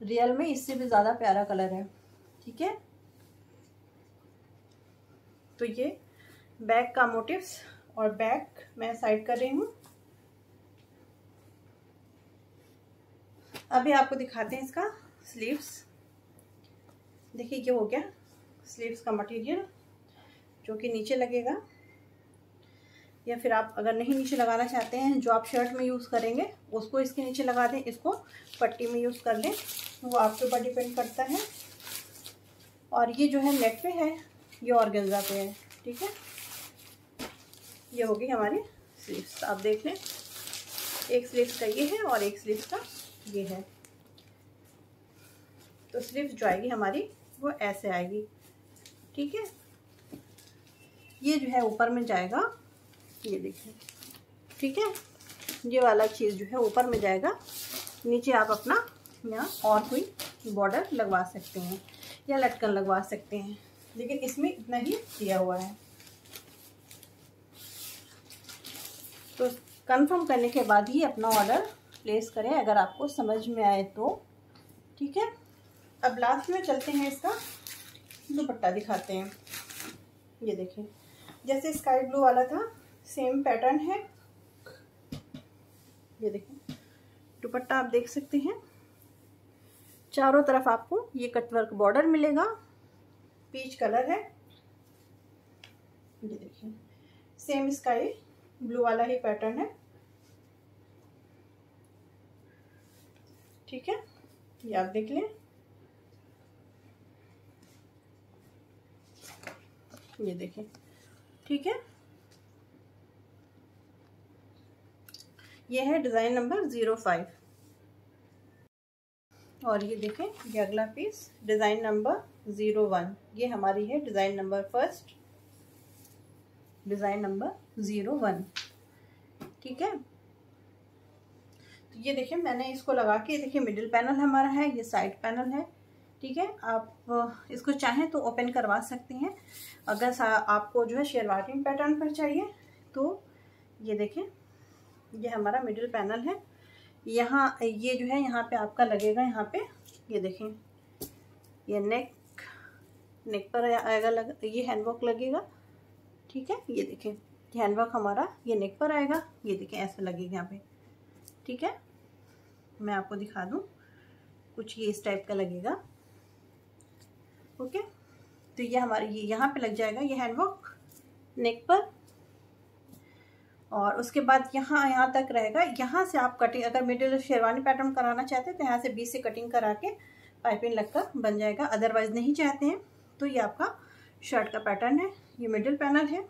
रियल में इससे भी ज़्यादा प्यारा कलर है। ठीक है? तो ये बैक का मोटिव्स और बैक मैं साइड कर रही हूँ। अभी आपको दिखाते हैं इसका स्लीव्स। देखिए ये हो गया स्लीव्स का मटेरियल जो कि नीचे लगेगा। या फिर आप अगर नहीं नीचे लगाना चाहते हैं, जो आप शर्ट में यूज़ करेंगे, उसको इसके नीचे लगा दें, इसको पट्टी में यूज़ कर लें, वो आपके ऊपर डिपेंड करता है। और ये जो है नेक पे है ये ऑर्गेन्जा पे है, ठीक है? ये होगी हमारी स्लीव्स आप देख लें, एक स्लीव्स का ये है और एक स्लीव्स का ये है। तो स्लीव्स जो आएगी हमारी, वो ऐसे आएगी, ठीक है? ये जो है ऊपर में जाएगा, ये देखिए, ठीक है? ये वाला चीज़ जो है ऊपर में जाएगा, नीचे आप अपना यहाँ और कोई बॉर्डर लगवा सकते हैं या लटकन लगवा सकते हैं। लेकिन इसमें इतना ही दिया हुआ है। तो कंफर्म करने के बाद ही अपना ऑर्डर प्लेस करें, अगर आपको समझ में आए तो। ठीक है? अब लास्ट में चलते हैं इसका दुपट्टा दिखाते हैं। ये देखें जैसे स्काई ब्लू वाला था सेम पैटर्न है। ये देखें दुपट्टा आप देख सकते हैं। चारों तरफ़ आपको ये कटवर्क बॉर्डर मिलेगा। पीच कलर है। ये देखिए। सेम स्काई ब्लू वाला ही पैटर्न है। ठीक है? ये आप देख लें। ये देखें ठीक है? ये है डिज़ाइन नंबर ज़ीरो फाइव। और ये देखें, ये अगला piece design number zero one ये हमारी है design number first design number zero one ठीक है? तो ये देखिए मैंने इसको लगा के देखिए मिडिल पैनल हमारा है, ये साइड पैनल है। ठीक है? आप इसको चाहें तो ओपन करवा सकते हैं। अगर आपको जो है शेरवानी पैटर्न पर चाहिए तो ये देखें, ये हमारा मिडिल पैनल है। यहाँ, ये जो है यहाँ पे आपका लगेगा, यहाँ पे, ये देखें, ये नेक नेक पर आएगा लग, ये हैंडवर्क लगेगा, ठीक है, ये देखें हैंडवर्क हमारा, ये नेक पर आएगा, ये देखें, ऐसा लगेगा यहाँ पे, ठीक है, मैं आपको दिखा दूँ, कुछ ये इस टाइप का लगेगा, ओके तो ये हमारे, ये यहाँ पे लग जाएगा, ये हैंडवर्क नेक पर और उसके बाद यहाँ यहाँ तक रहेगा। यहाँ से आप कटिंग अगर मिडिल शेरवानी पैटर्न कराना चाहते हैं तो यहाँ से बीच से कटिंग करा के पाइपिंग लग लगकर बन जाएगा। अदरवाइज़ नहीं चाहते हैं तो ये आपका शर्ट का पैटर्न है। ये मिडिल पैनल है।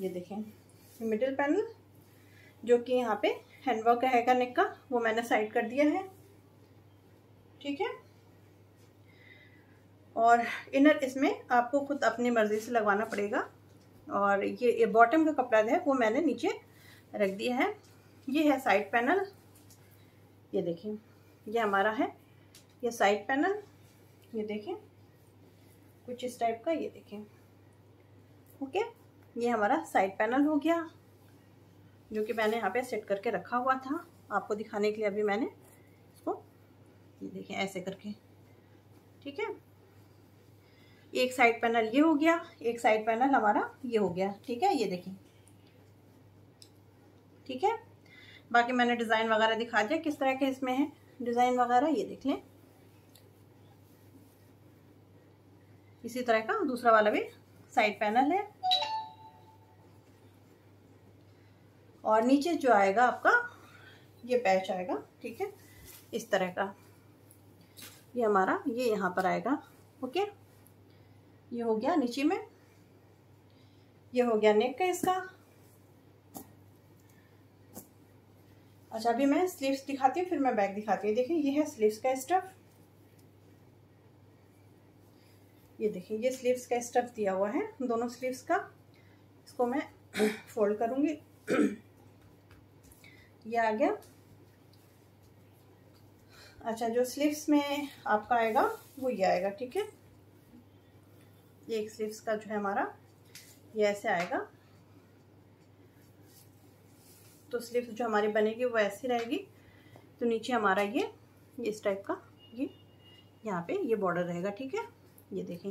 ये देखें, ये मिडिल पैनल जो कि यहाँ पे हैंडवर्क रहेगा नेक का, वो मैंने साइड कर दिया है। ठीक है? और इनर इसमें आपको खुद अपनी मर्ज़ी से लगवाना पड़ेगा। और ये, बॉटम का कपड़ा है वो मैंने नीचे रख दिया है। ये है साइड पैनल ये देखिए ये हमारा है। ये साइड पैनल ये देखें कुछ इस टाइप का ये देखें ओके ये हमारा साइड पैनल हो गया जो कि मैंने यहाँ पे सेट करके रखा हुआ था। आपको दिखाने के लिए अभी मैंने इसको ये देखें ऐसे करके। ठीक है? एक साइड पैनल ये हो गया, एक साइड पैनल हमारा ये हो गया, ठीक है? ये देखें। ठीक है? बाकी मैंने डिज़ाइन वगैरह दिखा दिया, किस तरह के इसमें है। डिज़ाइन वगैरह ये देख लें। इसी तरह का दूसरा वाला भी साइड पैनल है। और नीचे जो आएगा आपका, ये पैच आएगा, ठीक है? इस तरह का। ये हमारा, ये यहाँ पर आएगा, ओके? ये हो गया नीचे में। ये हो गया नेक का इसका। अच्छा अभी मैं स्लीव्स दिखाती हूँ, फिर मैं बैक दिखाती हूँ। देखिए, ये है स्लीव्स का स्टफ़ ये देखिए, ये स्लीव्स का स्टफ़ दिया हुआ है, दोनों स्लीव्स का। इसको मैं फोल्ड करूँगी। ये आ गया। अच्छा जो स्लीव्स में आपका आएगा, वो ये आएगा, ठीक है? ये एक स्लीव्स का जो है हमारा, ये ऐसे आएगा। तो स्लीव्स जो हमारी बनेगी वो ऐसी रहेगी। तो नीचे हमारा ये, इस टाइप का, ये, यहाँ पे ये बॉर्डर रहेगा, ठीक है? ये देखें।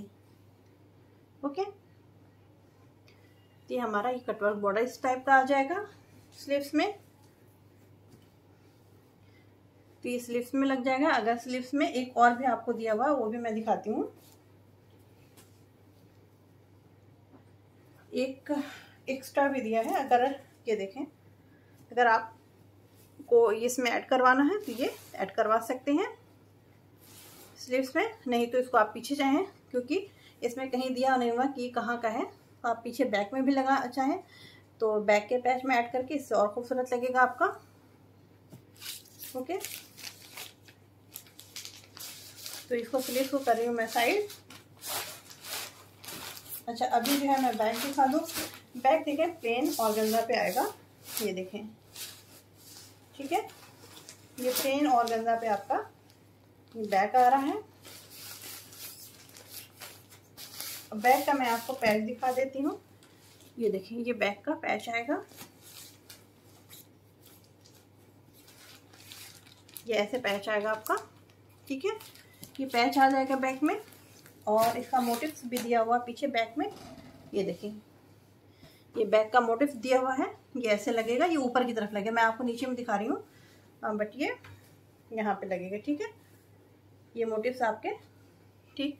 ओके? तो ये हमारा ये कटवर्क बॉर्डर इस टाइप का आ जाएगा स्लीव्स में। तो ये स्लीव्स में लग जाएगा। अगर स्लीव्स में एक और भी आपको दिया हुआ वो भी मैं दिखाती हूँ। एक एक्स्ट्रा भी दिया है, अगर ये देखें, अगर आप को इसमें ऐड करवाना है तो ये ऐड करवा सकते हैं। स्लीव्स में, नहीं तो इसको आप पीछे चाहें क्योंकि इसमें कहीं दिया नहीं हुआ कि कहाँ का है। तो आप पीछे बैक में भी लगा, चाहें तो बैक के पैच में ऐड करके इससे और खूबसूरत लगेगा आपका। ओके तो इसको स्लीव को कर रही हूँ मैं साइड अच्छा अभी जो है मैं बैक दिखा दूँ। बैक देखें प्लेन गंजा पे आएगा। ये देखें। ठीक है? ये प्लेन गंजा पे आपका बैक आ रहा है। बैक का मैं आपको पैच दिखा देती हूँ। ये देखें, ये बैक का पैच आएगा। ये ऐसे पैच आएगा आपका। ठीक है? ये पैच आ जाएगा बैक में। और इसका मोटिव भी दिया हुआ पीछे बैक में। ये देखिए। ये बैक का मोटिव दिया हुआ है। ये ऐसे लगेगा, ये ऊपर की तरफ़ लगेगा। मैं आपको नीचे में दिखा रही हूँ। बट ये यहाँ पे लगेगा, ठीक है? ये मोटिव्स आपके, ठीक?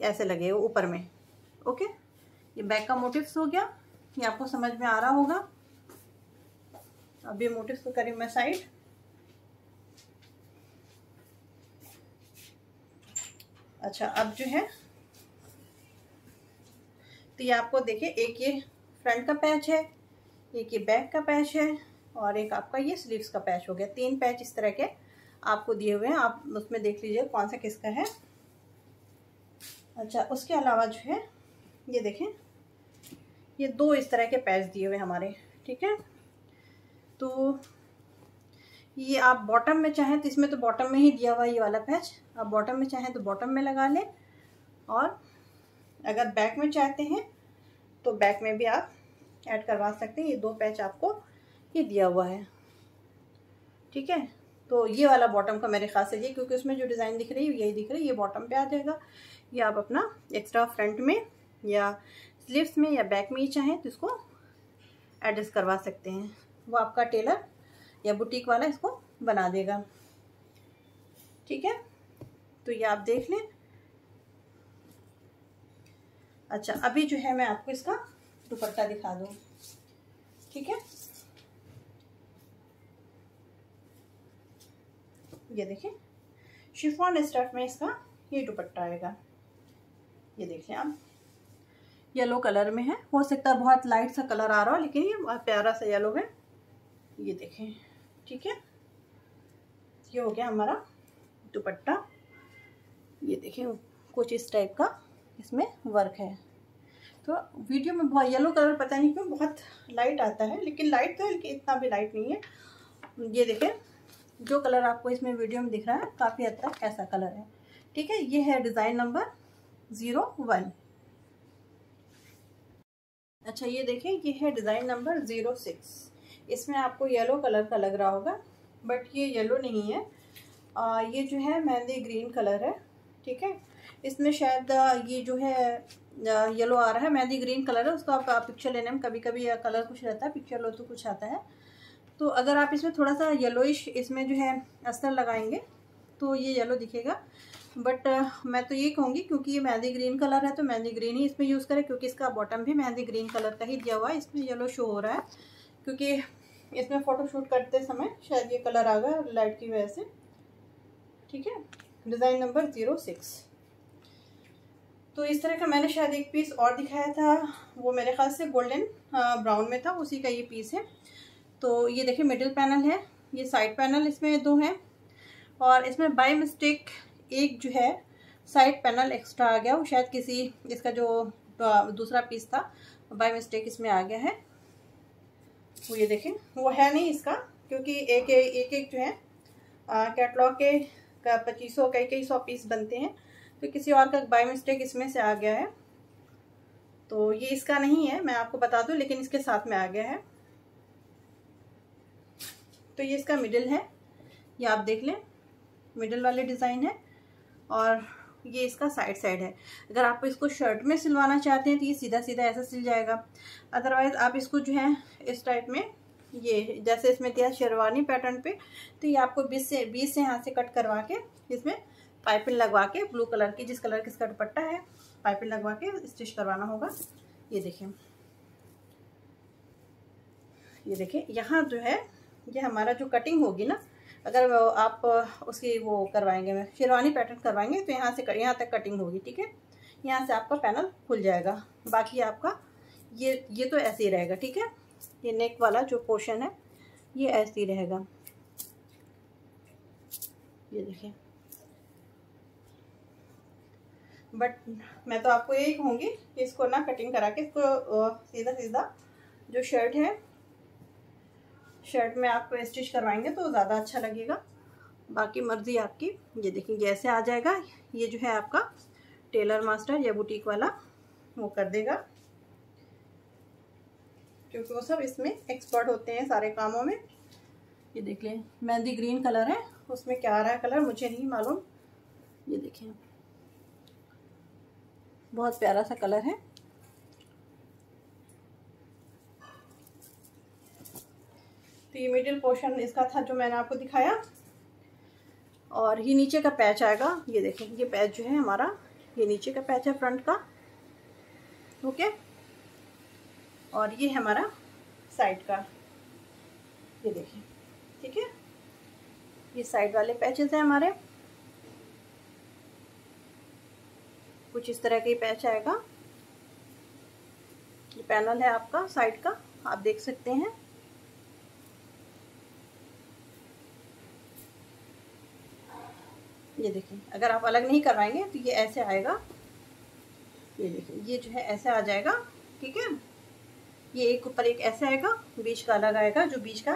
ऐसे लगेगा ऊपर में। ओके? ये बैक का मोटिव्स हो गया। ये आपको समझ में आ रहा होगा। अब ये मोटिव्स को करी मैं साइड अच्छा अब जो है तो ये आपको देखिए, एक ये फ्रंट का पैच है, एक ये बैक का पैच है और एक आपका ये स्लीव्स का पैच हो गया। तीन पैच इस तरह के आपको दिए हुए हैं। आप उसमें देख लीजिए कौन सा किसका है। अच्छा उसके अलावा जो है, ये देखें, ये दो इस तरह के पैच दिए हुए हमारे, ठीक है? तो ये आप बॉटम में चाहें तो इसमें तो बॉटम में ही दिया हुआ ये वाला पैच आप बॉटम में चाहें तो बॉटम में लगा लें। और अगर बैक में चाहते हैं तो बैक में भी आप ऐड करवा सकते हैं। ये दो पैच आपको ये दिया हुआ है। ठीक है? तो ये वाला बॉटम का मेरे ख्याल से ये क्योंकि उसमें जो डिज़ाइन दिख रही है, यही दिख रही है। ये बॉटम पे आ जाएगा। ये आप अपना एक्स्ट्रा फ्रंट में या स्लीव्स में या बैक में ही चाहें तो इसको एडजस्ट करवा सकते हैं। वो आपका टेलर या बुटीक वाला इसको बना देगा। ठीक है? तो ये आप देख लें। अच्छा अभी जो है मैं आपको इसका दुपट्टा दिखा दूँ। ठीक है? ये देखिए, शिफॉन स्टफ़ में इसका ये दुपट्टा आएगा। ये देख आप। येलो कलर में है। हो सकता है बहुत लाइट सा कलर आ रहा हो, लेकिन ये प्यारा सा येलो है। ये देखें। ठीक है? ये हो गया हमारा दुपट्टा। ये देखें, कुछ इस टाइप का इसमें वर्क है। तो वीडियो में बहुत येलो कलर पता नहीं क्यों बहुत लाइट आता है, लेकिन लाइट तो है लेकिन इतना भी लाइट नहीं है। ये देखें, जो कलर आपको इसमें वीडियो में दिख रहा है, काफ़ी हद तक ऐसा कलर है। ठीक है, ये है डिज़ाइन नंबर ज़ीरो वन अच्छा ये देखें, ये है डिज़ाइन नंबर ज़ीरो सिक्स इसमें आपको येलो कलर का लग रहा होगा बट ये येलो नहीं है। आ, ये जो है मेहंदी ग्रीन कलर है ठीक है? इसमें शायद ये जो है येलो आ रहा है मेहंदी ग्रीन कलर है उसको आप, पिक्चर लेने में कभी कभी कलर कुछ रहता है पिक्चर लो तो कुछ आता है। तो अगर आप इसमें थोड़ा सा येलोइश इसमें जो है अस्तर लगाएँगे तो ये येलो दिखेगा। बट मैं तो ये कहूँगी क्योंकि ये मेहंदी ग्रीन कलर है तो मेहंदी ग्रीन ही इसमें यूज़ करें क्योंकि इसका बॉटम भी मेहंदी ग्रीन कलर का ही दिया हुआ है इसमें येलो शो हो रहा है। क्योंकि इसमें फ़ोटो शूट करते समय शायद ये कलर आ गया लाइट की वजह से। ठीक है? डिज़ाइन नंबर ज़ीरो सिक्स तो इस तरह का मैंने शायद एक पीस और दिखाया था। वो मेरे ख्याल से गोल्डन ब्राउन में था, उसी का ये पीस है। तो ये देखिए मिडिल पैनल है। ये साइड पैनल इसमें दो हैं। और इसमें बाय मिस्टेक एक जो है साइड पैनल एक्स्ट्रा आ गया। वो शायद किसी, इसका जो दूसरा पीस था बाय मिस्टेक इसमें आ गया है। वो ये देखें, वो है नहीं इसका, क्योंकि एक एक एक जो है कैटलॉग के का पच्चीस, कई कई सौ पीस बनते हैं तो किसी और का बाई मिस्टेक इसमें से आ गया है। तो ये इसका नहीं है, मैं आपको बता दूँ, लेकिन इसके साथ में आ गया है। तो ये इसका मिडिल है, ये आप देख लें मिडिल वाले डिज़ाइन है, और ये इसका साइड साइड है। अगर आप इसको शर्ट में सिलवाना चाहते हैं तो ये सीधा सीधा ऐसा सिल जाएगा। अदरवाइज़ आप इसको जो है, इस टाइप में, ये जैसे इसमें दिया शेरवानी पैटर्न पे तो ये आपको बीस से बीस से यहाँ से कट करवा के, इसमें पाइपिंग लगवा के ब्लू कलर की, जिस कलर की इसका दुपट्टा है, पाइपिंग लगवा के स्टिच करवाना होगा। ये देखिए ये देखिए यहाँ जो है, ये हमारा जो कटिंग होगी ना अगर आप, उसकी वो करवाएँगे, शेरवानी पैटर्न करवाएँगे तो यहाँ से यहाँ तक कटिंग होगी, ठीक है? यहाँ से आपका पैनल खुल जाएगा। बाकी आपका, ये ये तो ऐसे ही रहेगा, ठीक है? ये नेक वाला जो पोर्शन है, ये ऐसे ही रहेगा। ये देखिए। बट मैं तो आपको यही कहूँगी कि इसको ना कटिंग करा के इसको सीधा सीधा जो शर्ट है शर्ट में आप स्टिच करवाएँगे तो ज़्यादा अच्छा लगेगा। बाकी मर्ज़ी आपकी। ये देखिए जैसे आ जाएगा। ये जो है आपका टेलर मास्टर, या बुटीक वाला, वो कर देगा। क्योंकि वो सब इसमें एक्सपर्ट होते हैं सारे कामों में। ये देख लें, मेहंदी ग्रीन कलर है। उसमें क्या आ रहा है कलर मुझे नहीं मालूम। ये देखें। बहुत प्यारा सा कलर है। तो ये मिडिल पोर्शन इसका था जो मैंने आपको दिखाया। और ये नीचे का पैच आएगा। ये देखें, ये पैच जो है हमारा, ये नीचे का पैच है फ्रंट का। ओके और ये हमारा साइड का। ये देखें, ठीक है? ये साइड वाले पैचेस हैं हमारे। कुछ इस तरह का ही पैच आएगा। ये पैनल है आपका साइड का। आप देख सकते हैं। ये देखिए अगर आप अलग नहीं करवाएँगे तो ये ऐसे आएगा। ये देखिए ये जो है ऐसे आ जाएगा, ठीक है? ये एक ऊपर एक ऐसे आएगा, बीच का अलग आएगा, जो बीच का।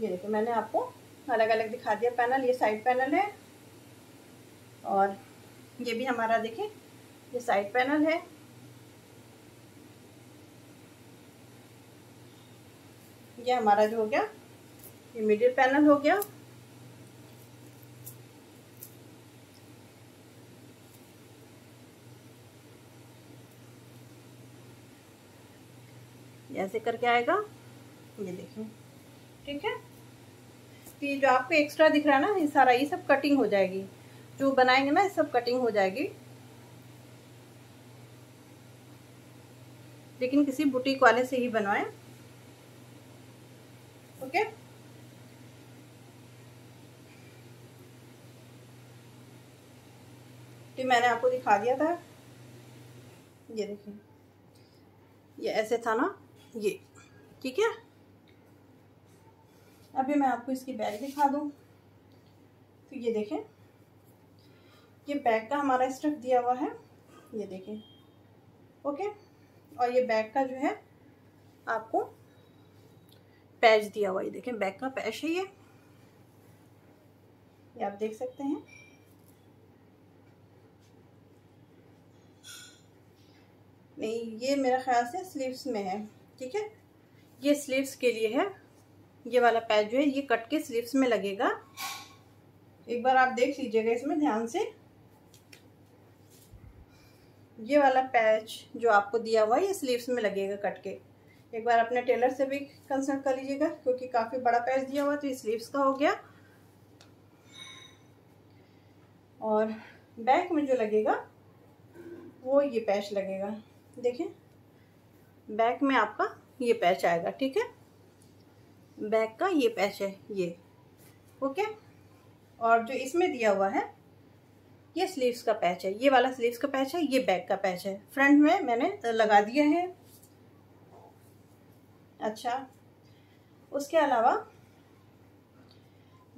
ये देखिए मैंने आपको अलग अलग दिखा दिया पैनल, ये साइड पैनल है। और ये भी हमारा देखिए ये साइड पैनल है। ये हमारा जो हो गया, ये मिडिल पैनल हो गया। ऐसे करके आएगा। ये देखिए। ठीक है? ये जो आपको एक्स्ट्रा दिख रहा है ना, ये सारा, ये सब कटिंग हो जाएगी। जो बनाएँगे ना, ये सब कटिंग हो जाएगी। लेकिन किसी बुटीक वाले से ही बनवाएँ। ओके? तो मैंने आपको दिखा दिया था। ये देखिए। ये ऐसे था ना। ये ठीक है अभी मैं आपको इसकी बैग दिखा दूँ। तो ये देखें। ये बैग का हमारा स्टफ़ दिया हुआ है। ये देखें। ओके? और ये बैग का जो है, आपको पैच दिया हुआ ये देखें, बैग का पैच है ये। ये आप देख सकते हैं। नहीं, ये मेरा ख्याल से स्लीव्स में है। ठीक है? ये स्लीव्स के लिए है। ये वाला पैच जो है, ये कट के स्लीव्स में लगेगा। एक बार आप देख लीजिएगा इसमें ध्यान से। ये वाला पैच जो आपको दिया हुआ है, ये स्लीव्स में लगेगा कट के। एक बार अपने टेलर से भी कंसल्ट कर लीजिएगा, क्योंकि काफ़ी बड़ा पैच दिया हुआ तो ये स्लीव्स का हो गया। और बैक में जो लगेगा, वो ये पैच लगेगा। देखें। बैक में आपका ये पैच आएगा, ठीक है? बैक का ये पैच है, ये, ओके? और जो इसमें दिया हुआ है, ये स्लीव्स का पैच है, ये वाला स्लीव्स का पैच है, ये बैक का पैच है। फ्रंट में मैंने लगा दिया है। अच्छा उसके अलावा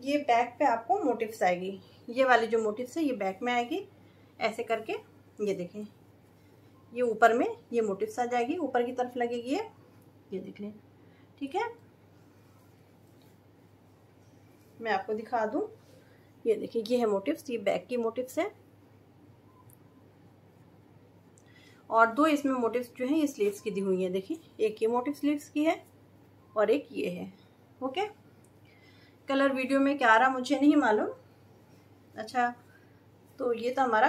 ये बैक पे आपको मोटिव्स आएगी। ये वाली जो मोटिव्स है, ये बैक में आएगी। ऐसे करके ये देखें। ये ऊपर में, ये मोटिव्स आ जाएगी, ऊपर की तरफ़ लगेगी ये। ये देख लें, ठीक है? मैं आपको दिखा दूँ। ये देखिए, ये है मोटिव्स, ये बैक की मोटिव्स है। और दो इसमें मोटिव्स जो है, ये स्लीव्स की दी हुई है, देखिए। एक ये मोटिव स्लीव्स की है और एक ये है, ओके? कलर वीडियो में क्या आ रहा, मुझे नहीं मालूम। अच्छा तो ये तो हमारा,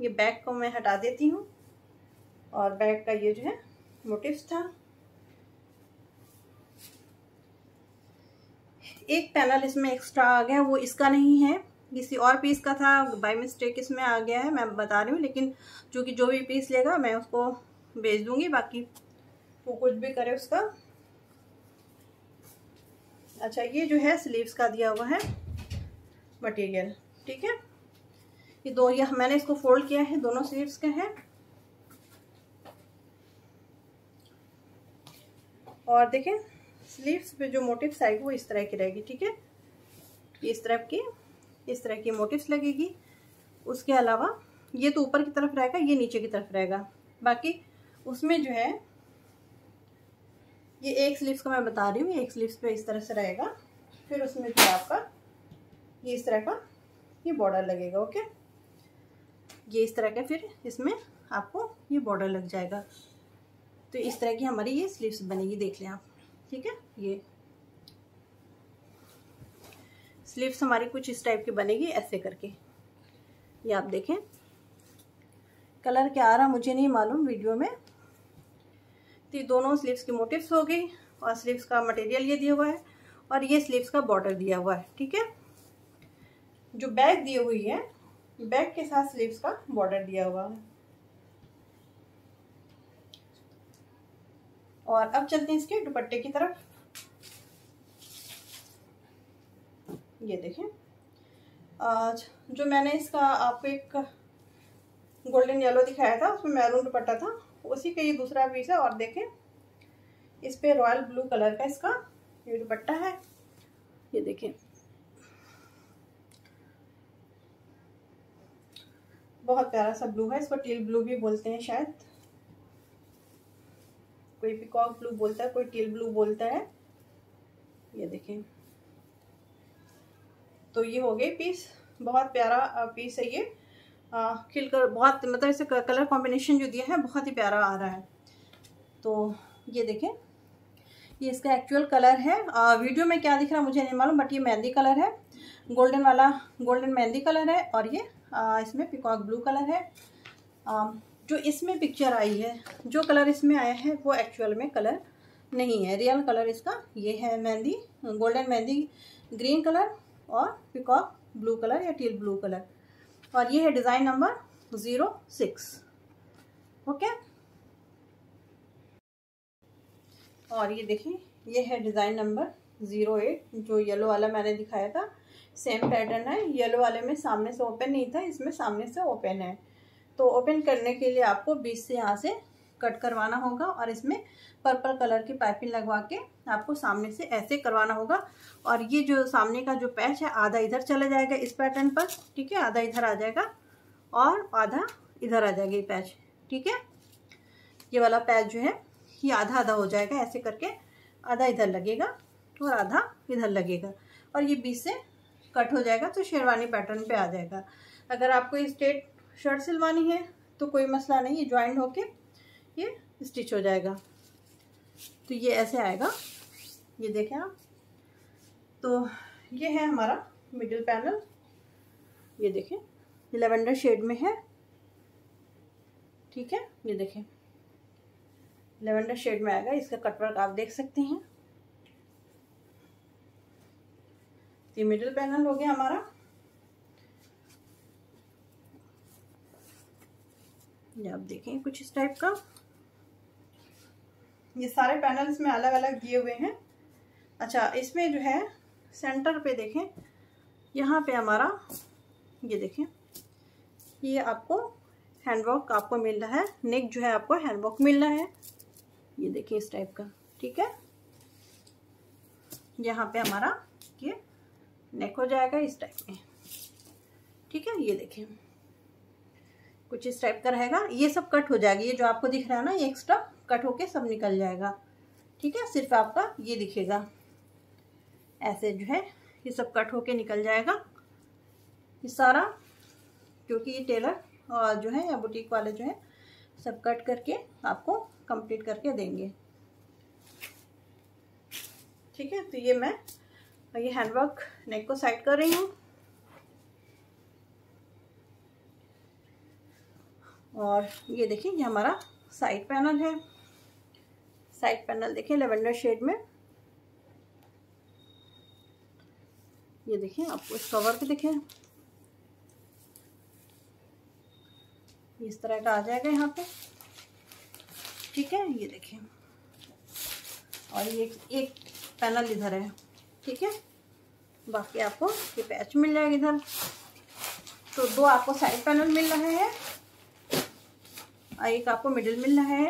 ये बैक को मैं हटा देती हूँ। और बैक का ये जो है मोटिव्स था। एक पैनल इसमें एक्स्ट्रा आ गया, वो इसका नहीं है, किसी और पीस का था बाय मिस्टेक इसमें आ गया है, मैं बता रही हूँ, लेकिन चूँकि जो भी पीस लेगा, मैं उसको भेज दूँगी, बाकी वो कुछ भी करे उसका। अच्छा ये जो है स्लीव्स का दिया हुआ है मटेरियल ठीक है? ये दो, ये मैंने इसको फोल्ड किया है, दोनों स्लीव्स का है। और देखें स्लीव्स पे जो मोटिव्स आएगी वो इस तरह की रहेगी, ठीक है? इस तरह की, इस तरह की मोटिव्स लगेगी। उसके अलावा ये तो ऊपर की तरफ़ रहेगा, ये नीचे की तरफ़ रहेगा। बाकी उसमें जो है, ये एक स्लीव्स का मैं बता रही हूँ एक स्लीव्स पे इस तरह से रहेगा। फिर उसमें जो आपका ये इस तरह का ये बॉर्डर लगेगा ओके ये इस तरह का फिर इसमें आपको ये बॉर्डर लग जाएगा। तो इस तरह की हमारी ये स्लीव्स बनेगी, देख लें आप। ठीक है? ये स्लीव्स हमारी कुछ इस टाइप की बनेगी, ऐसे करके। ये आप देखें। कलर क्या आ रहा मुझे नहीं मालूम वीडियो में। तो ये दोनों स्लीव्स की मोटिव्स हो गई और स्लीव्स का मटेरियल ये दिया हुआ है और ये स्लीव्स का बॉर्डर दिया हुआ है। ठीक है? जो बैग दी हुई है बैग के साथ स्लीव्स का बॉर्डर दिया हुआ है। और अब चलते हैं इसके दुपट्टे की तरफ़। ये देखें। आज जो मैंने इसका आपको एक गोल्डन येलो दिखाया था, उसमें मैरून दुपट्टा था, उसी का ये दूसरा पीस है, और देखें, इस पे रॉयल ब्लू कलर का इसका ये दुपट्टा है। ये देखें। बहुत प्यारा सा ब्लू है, इसको टील ब्लू भी बोलते हैं शायद। कोई पिकॉक ब्लू बोलता है कोई टील ब्लू बोलता है। ये देखें। तो ये हो गई पीस बहुत प्यारा पीस है ये। खिलकर बहुत मतलब इसे कलर कॉम्बिनेशन जो दिया है बहुत ही प्यारा आ रहा है। तो ये देखें। ये इसका एक्चुअल कलर है। आ, वीडियो में क्या दिख रहा है मुझे नहीं मालूम बट ये मेहंदी कलर है। गोल्डन वाला गोल्डन मेहंदी कलर है और ये आ, इसमें पिकॉक ब्लू कलर है। आ, जो इसमें पिक्चर आई है, जो कलर इसमें आया है, वो एक्चुअल में कलर नहीं है। रियल कलर इसका ये है mehndi golden mehndi green colour और पिकॉक ब्लू कलर या टील ब्लू कलर और ये है design number zero six okay और ये देखें ये है डिज़ाइन नंबर ज़ीरो एट जो येलो वाला मैंने दिखाया था। सेम पैटर्न है येलो वाले में सामने से ओपन नहीं था, इसमें सामने से ओपन है। तो ओपन करने के लिए आपको बीच से यहाँ से कट करवाना होगा और इसमें पर्पल कलर की पाइपिंग लगवा के आपको सामने से ऐसे करवाना होगा। और ये जो सामने का जो पैच है, आधा इधर चला जाएगा इस पैटर्न पर, ठीक है? आधा इधर आ जाएगा और आधा इधर आ जाएगा ये पैच ठीक है? ये वाला पैच जो है, ये आधा आधा हो जाएगा ऐसे करके, आधा इधर लगेगा और आधा इधर लगेगा। और ये बीच से कट हो जाएगा तो शेरवानी पैटर्न पे आ जाएगा। अगर आपको स्ट्रेट शर्ट सिलवानी है तो कोई मसला नहीं, ये ज्वाइंट होके ये स्टिच हो जाएगा। तो ये ऐसे आएगा। ये देखें आप। तो ये है हमारा मिडिल पैनल ये देखें। ये लेवेंडर शेड में है। ठीक है? ये देखें। लेवेंडर शेड में आएगा। इसका कटवर्क आप देख सकते हैं। ये मिडिल पैनल हो गया हमारा। ये आप देखें कुछ इस टाइप का। ये सारे पैनल्स में अलग अलग दिए हुए हैं। अच्छा इसमें जो है सेंटर पे देखें। यहाँ पे हमारा, ये देखें। ये आपको हैंडवर्क आपको मिल रहा है। नेक जो है, आपको हैंडवर्क मिल रहा है। ये देखिए इस टाइप का, ठीक है? यहाँ पे हमारा, ये नेक हो जाएगा इस टाइप में, ठीक है? ये देखिए कुछ इस टाइप का रहेगा। ये सब कट हो जाएगा। ये जो आपको दिख रहा है ना, ये एक्स्ट्रा कट होके सब निकल जाएगा। ठीक है? सिर्फ़ आपका ये दिखेगा। ऐसे जो है, ये सब कट होके निकल जाएगा। ये सारा क्योंकि ये टेलर और जो है, या बुटीक वाले जो है, सब कट करके आपको कंप्लीट करके देंगे। ठीक है? तो ये मैं, ये हैंडवर्क नेक को साइड कर रही हूँ। और ये देखिए, ये हमारा साइड पैनल है। साइड पैनल देखिए लेवेंडर शेड में। ये देखिए आपको इस कवर पे देखें। इस तरह का आ जाएगा यहाँ पे। ठीक है, ये देखिए। और ये एक पैनल इधर है। ठीक है? बाकी आपको ये पैच मिल जाएगा इधर। तो दो आपको साइड पैनल मिल रहे हैं। एक आपको मिडिल मिल रहा है।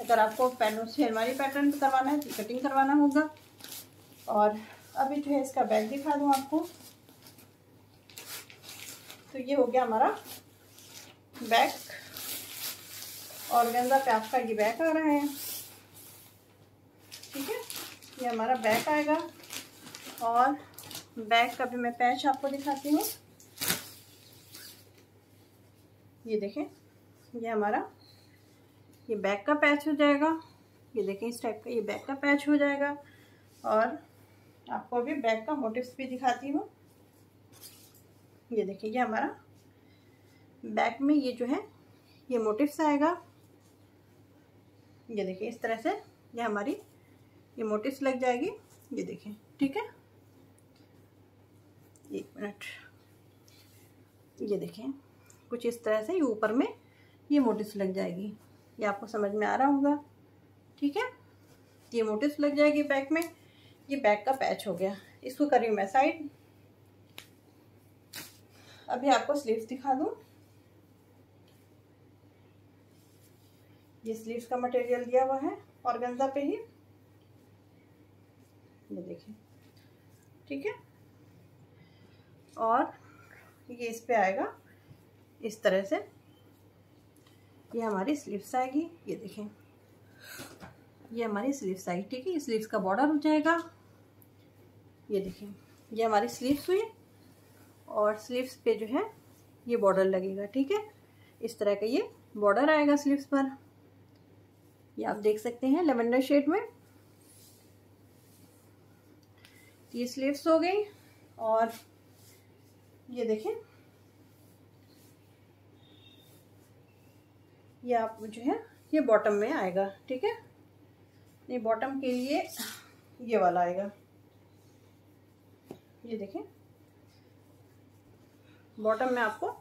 अगर आपको पैनल से अलमारी पैटर्न करवाना है तो कटिंग करवाना होगा। और अभी जो है इसका बैग दिखा दूँ आपको। तो ये हो गया हमारा बैग और गंदा पे आपका ये बैक आ रहा है। ठीक है? ये हमारा बैक आएगा। और बैक का भी मैं पैच आपको दिखाती हूँ। ये देखें, ये हमारा ये बैक का पैच हो जाएगा। ये देखें इस टाइप का, ये बैक का पैच हो जाएगा। और आपको अभी बैक का मोटिव्स भी दिखाती हूँ। ये देखिए ये हमारा बैक में ये जो है, ये मोटिव्स आएगा। ये देखिए इस तरह से ये हमारी, ये मोटिव्स लग जाएगी। ये देखिए ठीक है? एक मिनट ये देखें, कुछ इस तरह से ये ऊपर में ये मोटिव्स लग जाएगी। ये आपको समझ में आ रहा होगा। ठीक है? ये मोटिव्स लग जाएगी बैक में। ये बैक का पैच हो गया। इसको करी मैं साइड अभी आपको स्लीव्स दिखा दूँ। ये स्लीव्स का मटेरियल दिया हुआ है और गंजा पे ही। ये देखिए। ठीक है? और ये इस पे आएगा। इस तरह से। ये हमारी स्लीव्स आएगी, ये देखें। ये हमारी स्लीव्स आएगी, ठीक है? ये स्लीव्स का बॉर्डर हो जाएगा। ये देखें, ये हमारी स्लीव्स हुई और स्लीव्स पे जो है, ये बॉर्डर लगेगा, ठीक है? इस तरह का ये बॉर्डर आएगा स्लीव्स पर। ये आप देख सकते हैं लेवेंडर शेड में। ये स्लीव्स हो गई और ये देखें ये आप जो है, ये बॉटम में आएगा, ठीक है? ये बॉटम के लिए ये वाला आएगा। ये देखें। बॉटम में आपको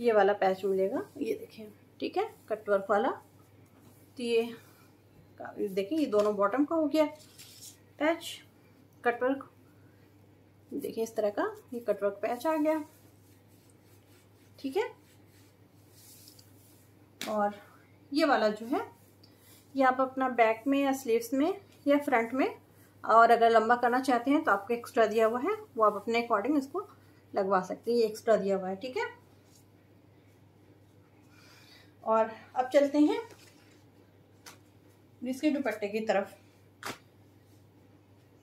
ये वाला पैच मिलेगा, ये देखें, ठीक है? कटवर्क वाला। तो ये, देखें, ये दोनों बॉटम का हो गया पैच कटवर्क देखिए इस तरह का ये कटवर्क पैच आ गया, ठीक है? और ये वाला जो है, ये आप अपना बैक में या स्लीव्स में या फ्रंट में, और अगर लंबा करना चाहते हैं तो आपको एक्स्ट्रा दिया हुआ है, वो आप अपने अकॉर्डिंग इसको लगवा सकते हैं, ये एक्स्ट्रा दिया हुआ है, ठीक है? और अब चलते हैं इसके दुपट्टे की तरफ़।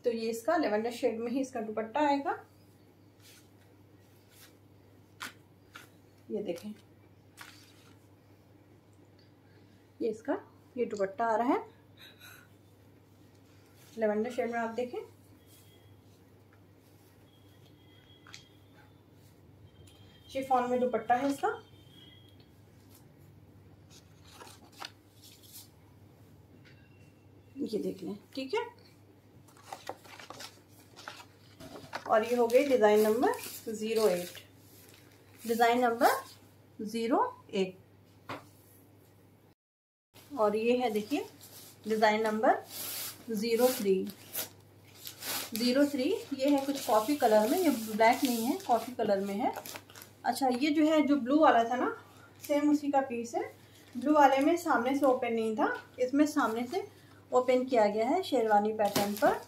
तो ये इसका लेवेंडर शेड में ही इसका दुपट्टा आएगा। ये देखें। ये इसका, ये दुपट्टा आ रहा है। लेवेंडर शेड में आप देखें। शिफॉन में दुपट्टा है इसका। ये देख लें, ठीक है? और ये हो गई design number zero eight. Design number zero eight. और ये है देखिए design number zero three zero three ये है कुछ कॉफ़ी कलर में, ये ब्लैक नहीं है कॉफ़ी कलर में है। अच्छा ये जो है, जो ब्लू वाला था ना सेम उसी का पीस है। ब्लू वाले में सामने से ओपन नहीं था, इसमें सामने से ओपन किया गया है शेरवानी पैटर्न पर।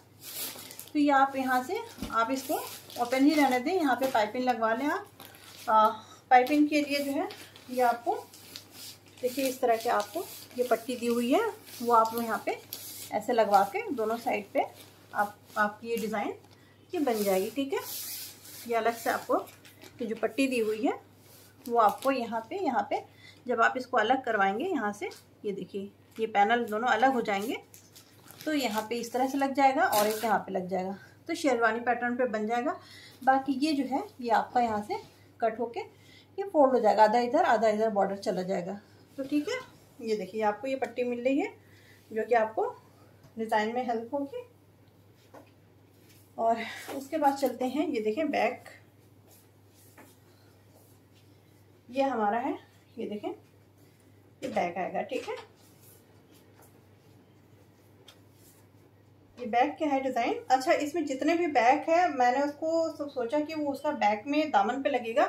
तो ये आप यहाँ से, आप इसको ओपन ही रहने दें, यहाँ पे पाइपिंग लगवा लें आप। पाइपिंग के लिए जो है, ये आपको देखिए, इस तरह के आपको ये पट्टी दी हुई है। वो आप यहाँ पे ऐसे लगवा के दोनों साइड पे आप, आपकी ये डिज़ाइन ये बन जाएगी, ठीक है? ये अलग से आपको ये जो पट्टी दी हुई है, वो आपको यहाँ पे यहाँ पे जब आप इसको अलग करवाएँगे, यहाँ से ये देखिए, ये पैनल दोनों अलग हो जाएँगे तो यहाँ पे इस तरह से लग जाएगा और एक यहाँ पे लग जाएगा। तो शेरवानी पैटर्न पे बन जाएगा। बाकी ये जो है, ये आपका यहाँ से कट होके ये फोल्ड हो जाएगा। आधा इधर आधा इधर बॉर्डर चला जाएगा। तो ठीक है, ये देखिए आपको ये पट्टी मिल रही है, जो कि आपको डिज़ाइन में हेल्प होगी। और उसके बाद चलते हैं, ये देखें बैक ये हमारा है, ये देखें, ये बैक आएगा, ठीक है? ये बैक क्या है डिज़ाइन अच्छा इसमें जितने भी बैक है, मैंने उसको सब सोचा कि वो उसका बैक में दामन पे लगेगा।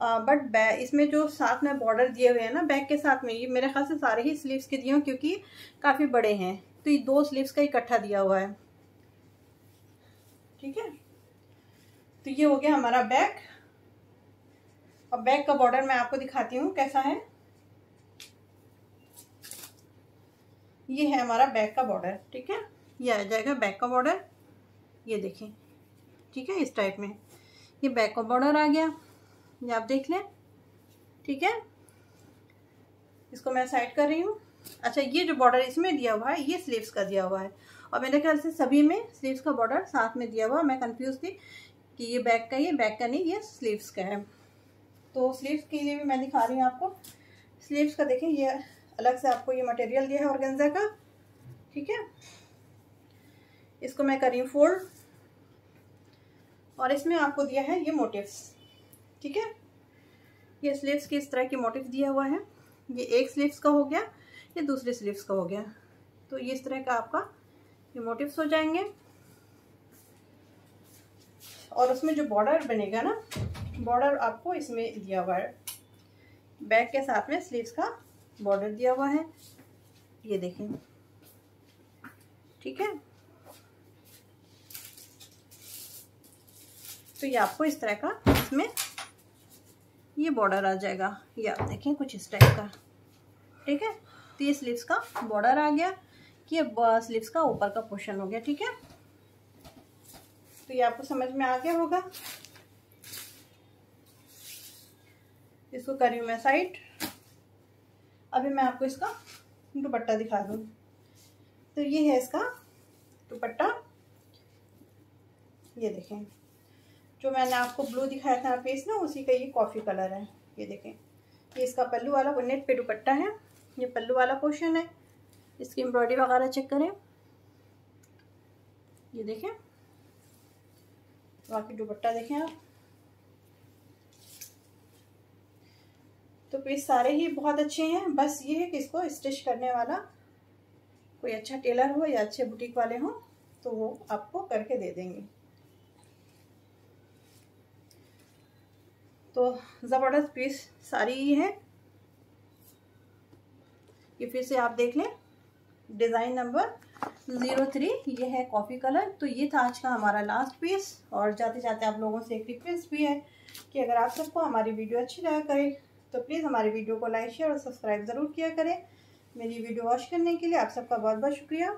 बट इसमें जो साथ में बॉर्डर दिए हुए हैं ना बैक के साथ में, ये मेरे ख्याल से सारे ही स्लीव्स के दिए क्योंकि काफ़ी बड़े हैं। तो ये दो स्लीव्स का इकट्ठा दिया हुआ है। ठीक है? तो ये हो गया हमारा बैक और बैक का बॉर्डर मैं आपको दिखाती हूँ, कैसा है। ये है हमारा बैक का बॉर्डर ठीक है? ये आ जाएगा बैक का बॉर्डर ये देखें, ठीक है, इस टाइप में। ये बैक का बॉर्डर आ गया। ये आप देख लें। ठीक है? इसको मैं साइड कर रही हूँ। अच्छा ये जो बॉर्डर इसमें दिया हुआ है, ये स्लीव्स का दिया हुआ है। और मेरे ख्याल से सभी में स्लीव्स का बॉर्डर साथ में दिया हुआ मैं कंफ्यूज थी कि ये बैक का ये बैक का नहीं, ये स्लीव्स का है। तो स्लीव्स के लिए भी मैं दिखा रही हूँ आपको। स्लीव्स का देखें ये अलग से आपको ये मटेरियल दिया है ऑर्गेन्जा का। ठीक है? इसको मैं करी फोल्ड और इसमें आपको दिया है ये मोटिव्स ठीक है? ये स्लीव्स की इस तरह की मोटिव दिया हुआ है। ये एक स्लीव्स का हो गया, ये दूसरे स्लीव्स का हो गया। तो ये इस तरह का आपका ये मोटिव्स हो जाएँगे। और उसमें जो बॉर्डर बनेगा ना बॉर्डर आपको इसमें दिया हुआ है। बैक के साथ में स्लीव्स का बॉर्डर दिया हुआ है। ये देखें। ठीक है? तो ये आपको इस तरह का इसमें ये बॉर्डर आ जाएगा। ये आप देखें कुछ इस टाइप का। ठीक है? तो ये स्लीव्स का बॉर्डर आ गया कि ये स्लीव्स का ऊपर का पोर्शन हो गया, ठीक है? तो ये आपको समझ में आ गया होगा। इसको कर करी मैं साइड अभी मैं आपको इसका दुपट्टा दिखा दूँ। तो ये है इसका दुपट्टा। ये देखें। जो मैंने आपको ब्लू दिखाया था पीस ना, उसी का ये कॉफ़ी कलर है। ये देखें। ये इसका पल्लू वाला नेट पे दुपट्टा है। ये पल्लू वाला पोर्शन है। इसकी एम्ब्रॉयडरी वगैरह चेक करें। ये देखें। बाकी दुपट्टा देखें आप। तो पीस सारे ही बहुत अच्छे हैं। बस ये है कि इसको स्टिच करने वाला कोई अच्छा टेलर हो या अच्छे बुटीक वाले हों तो वो आपको करके दे देंगे। तो ज़बरदस्त पीस सारी ही है। ये फिर से आप देख लें। डिज़ाइन नंबर ज़ीरो थ्री ये है कॉफ़ी कलर तो ये था आज का हमारा लास्ट पीस और जाते जाते आप लोगों से एक रिक्वेस्ट भी है कि अगर आप सबको हमारी वीडियो अच्छी लगा करे तो प्लीज़ हमारी वीडियो को लाइक शेयर और सब्सक्राइब ज़रूर किया करें। मेरी वीडियो वॉच करने के लिए आप सबका बहुत बहुत शुक्रिया।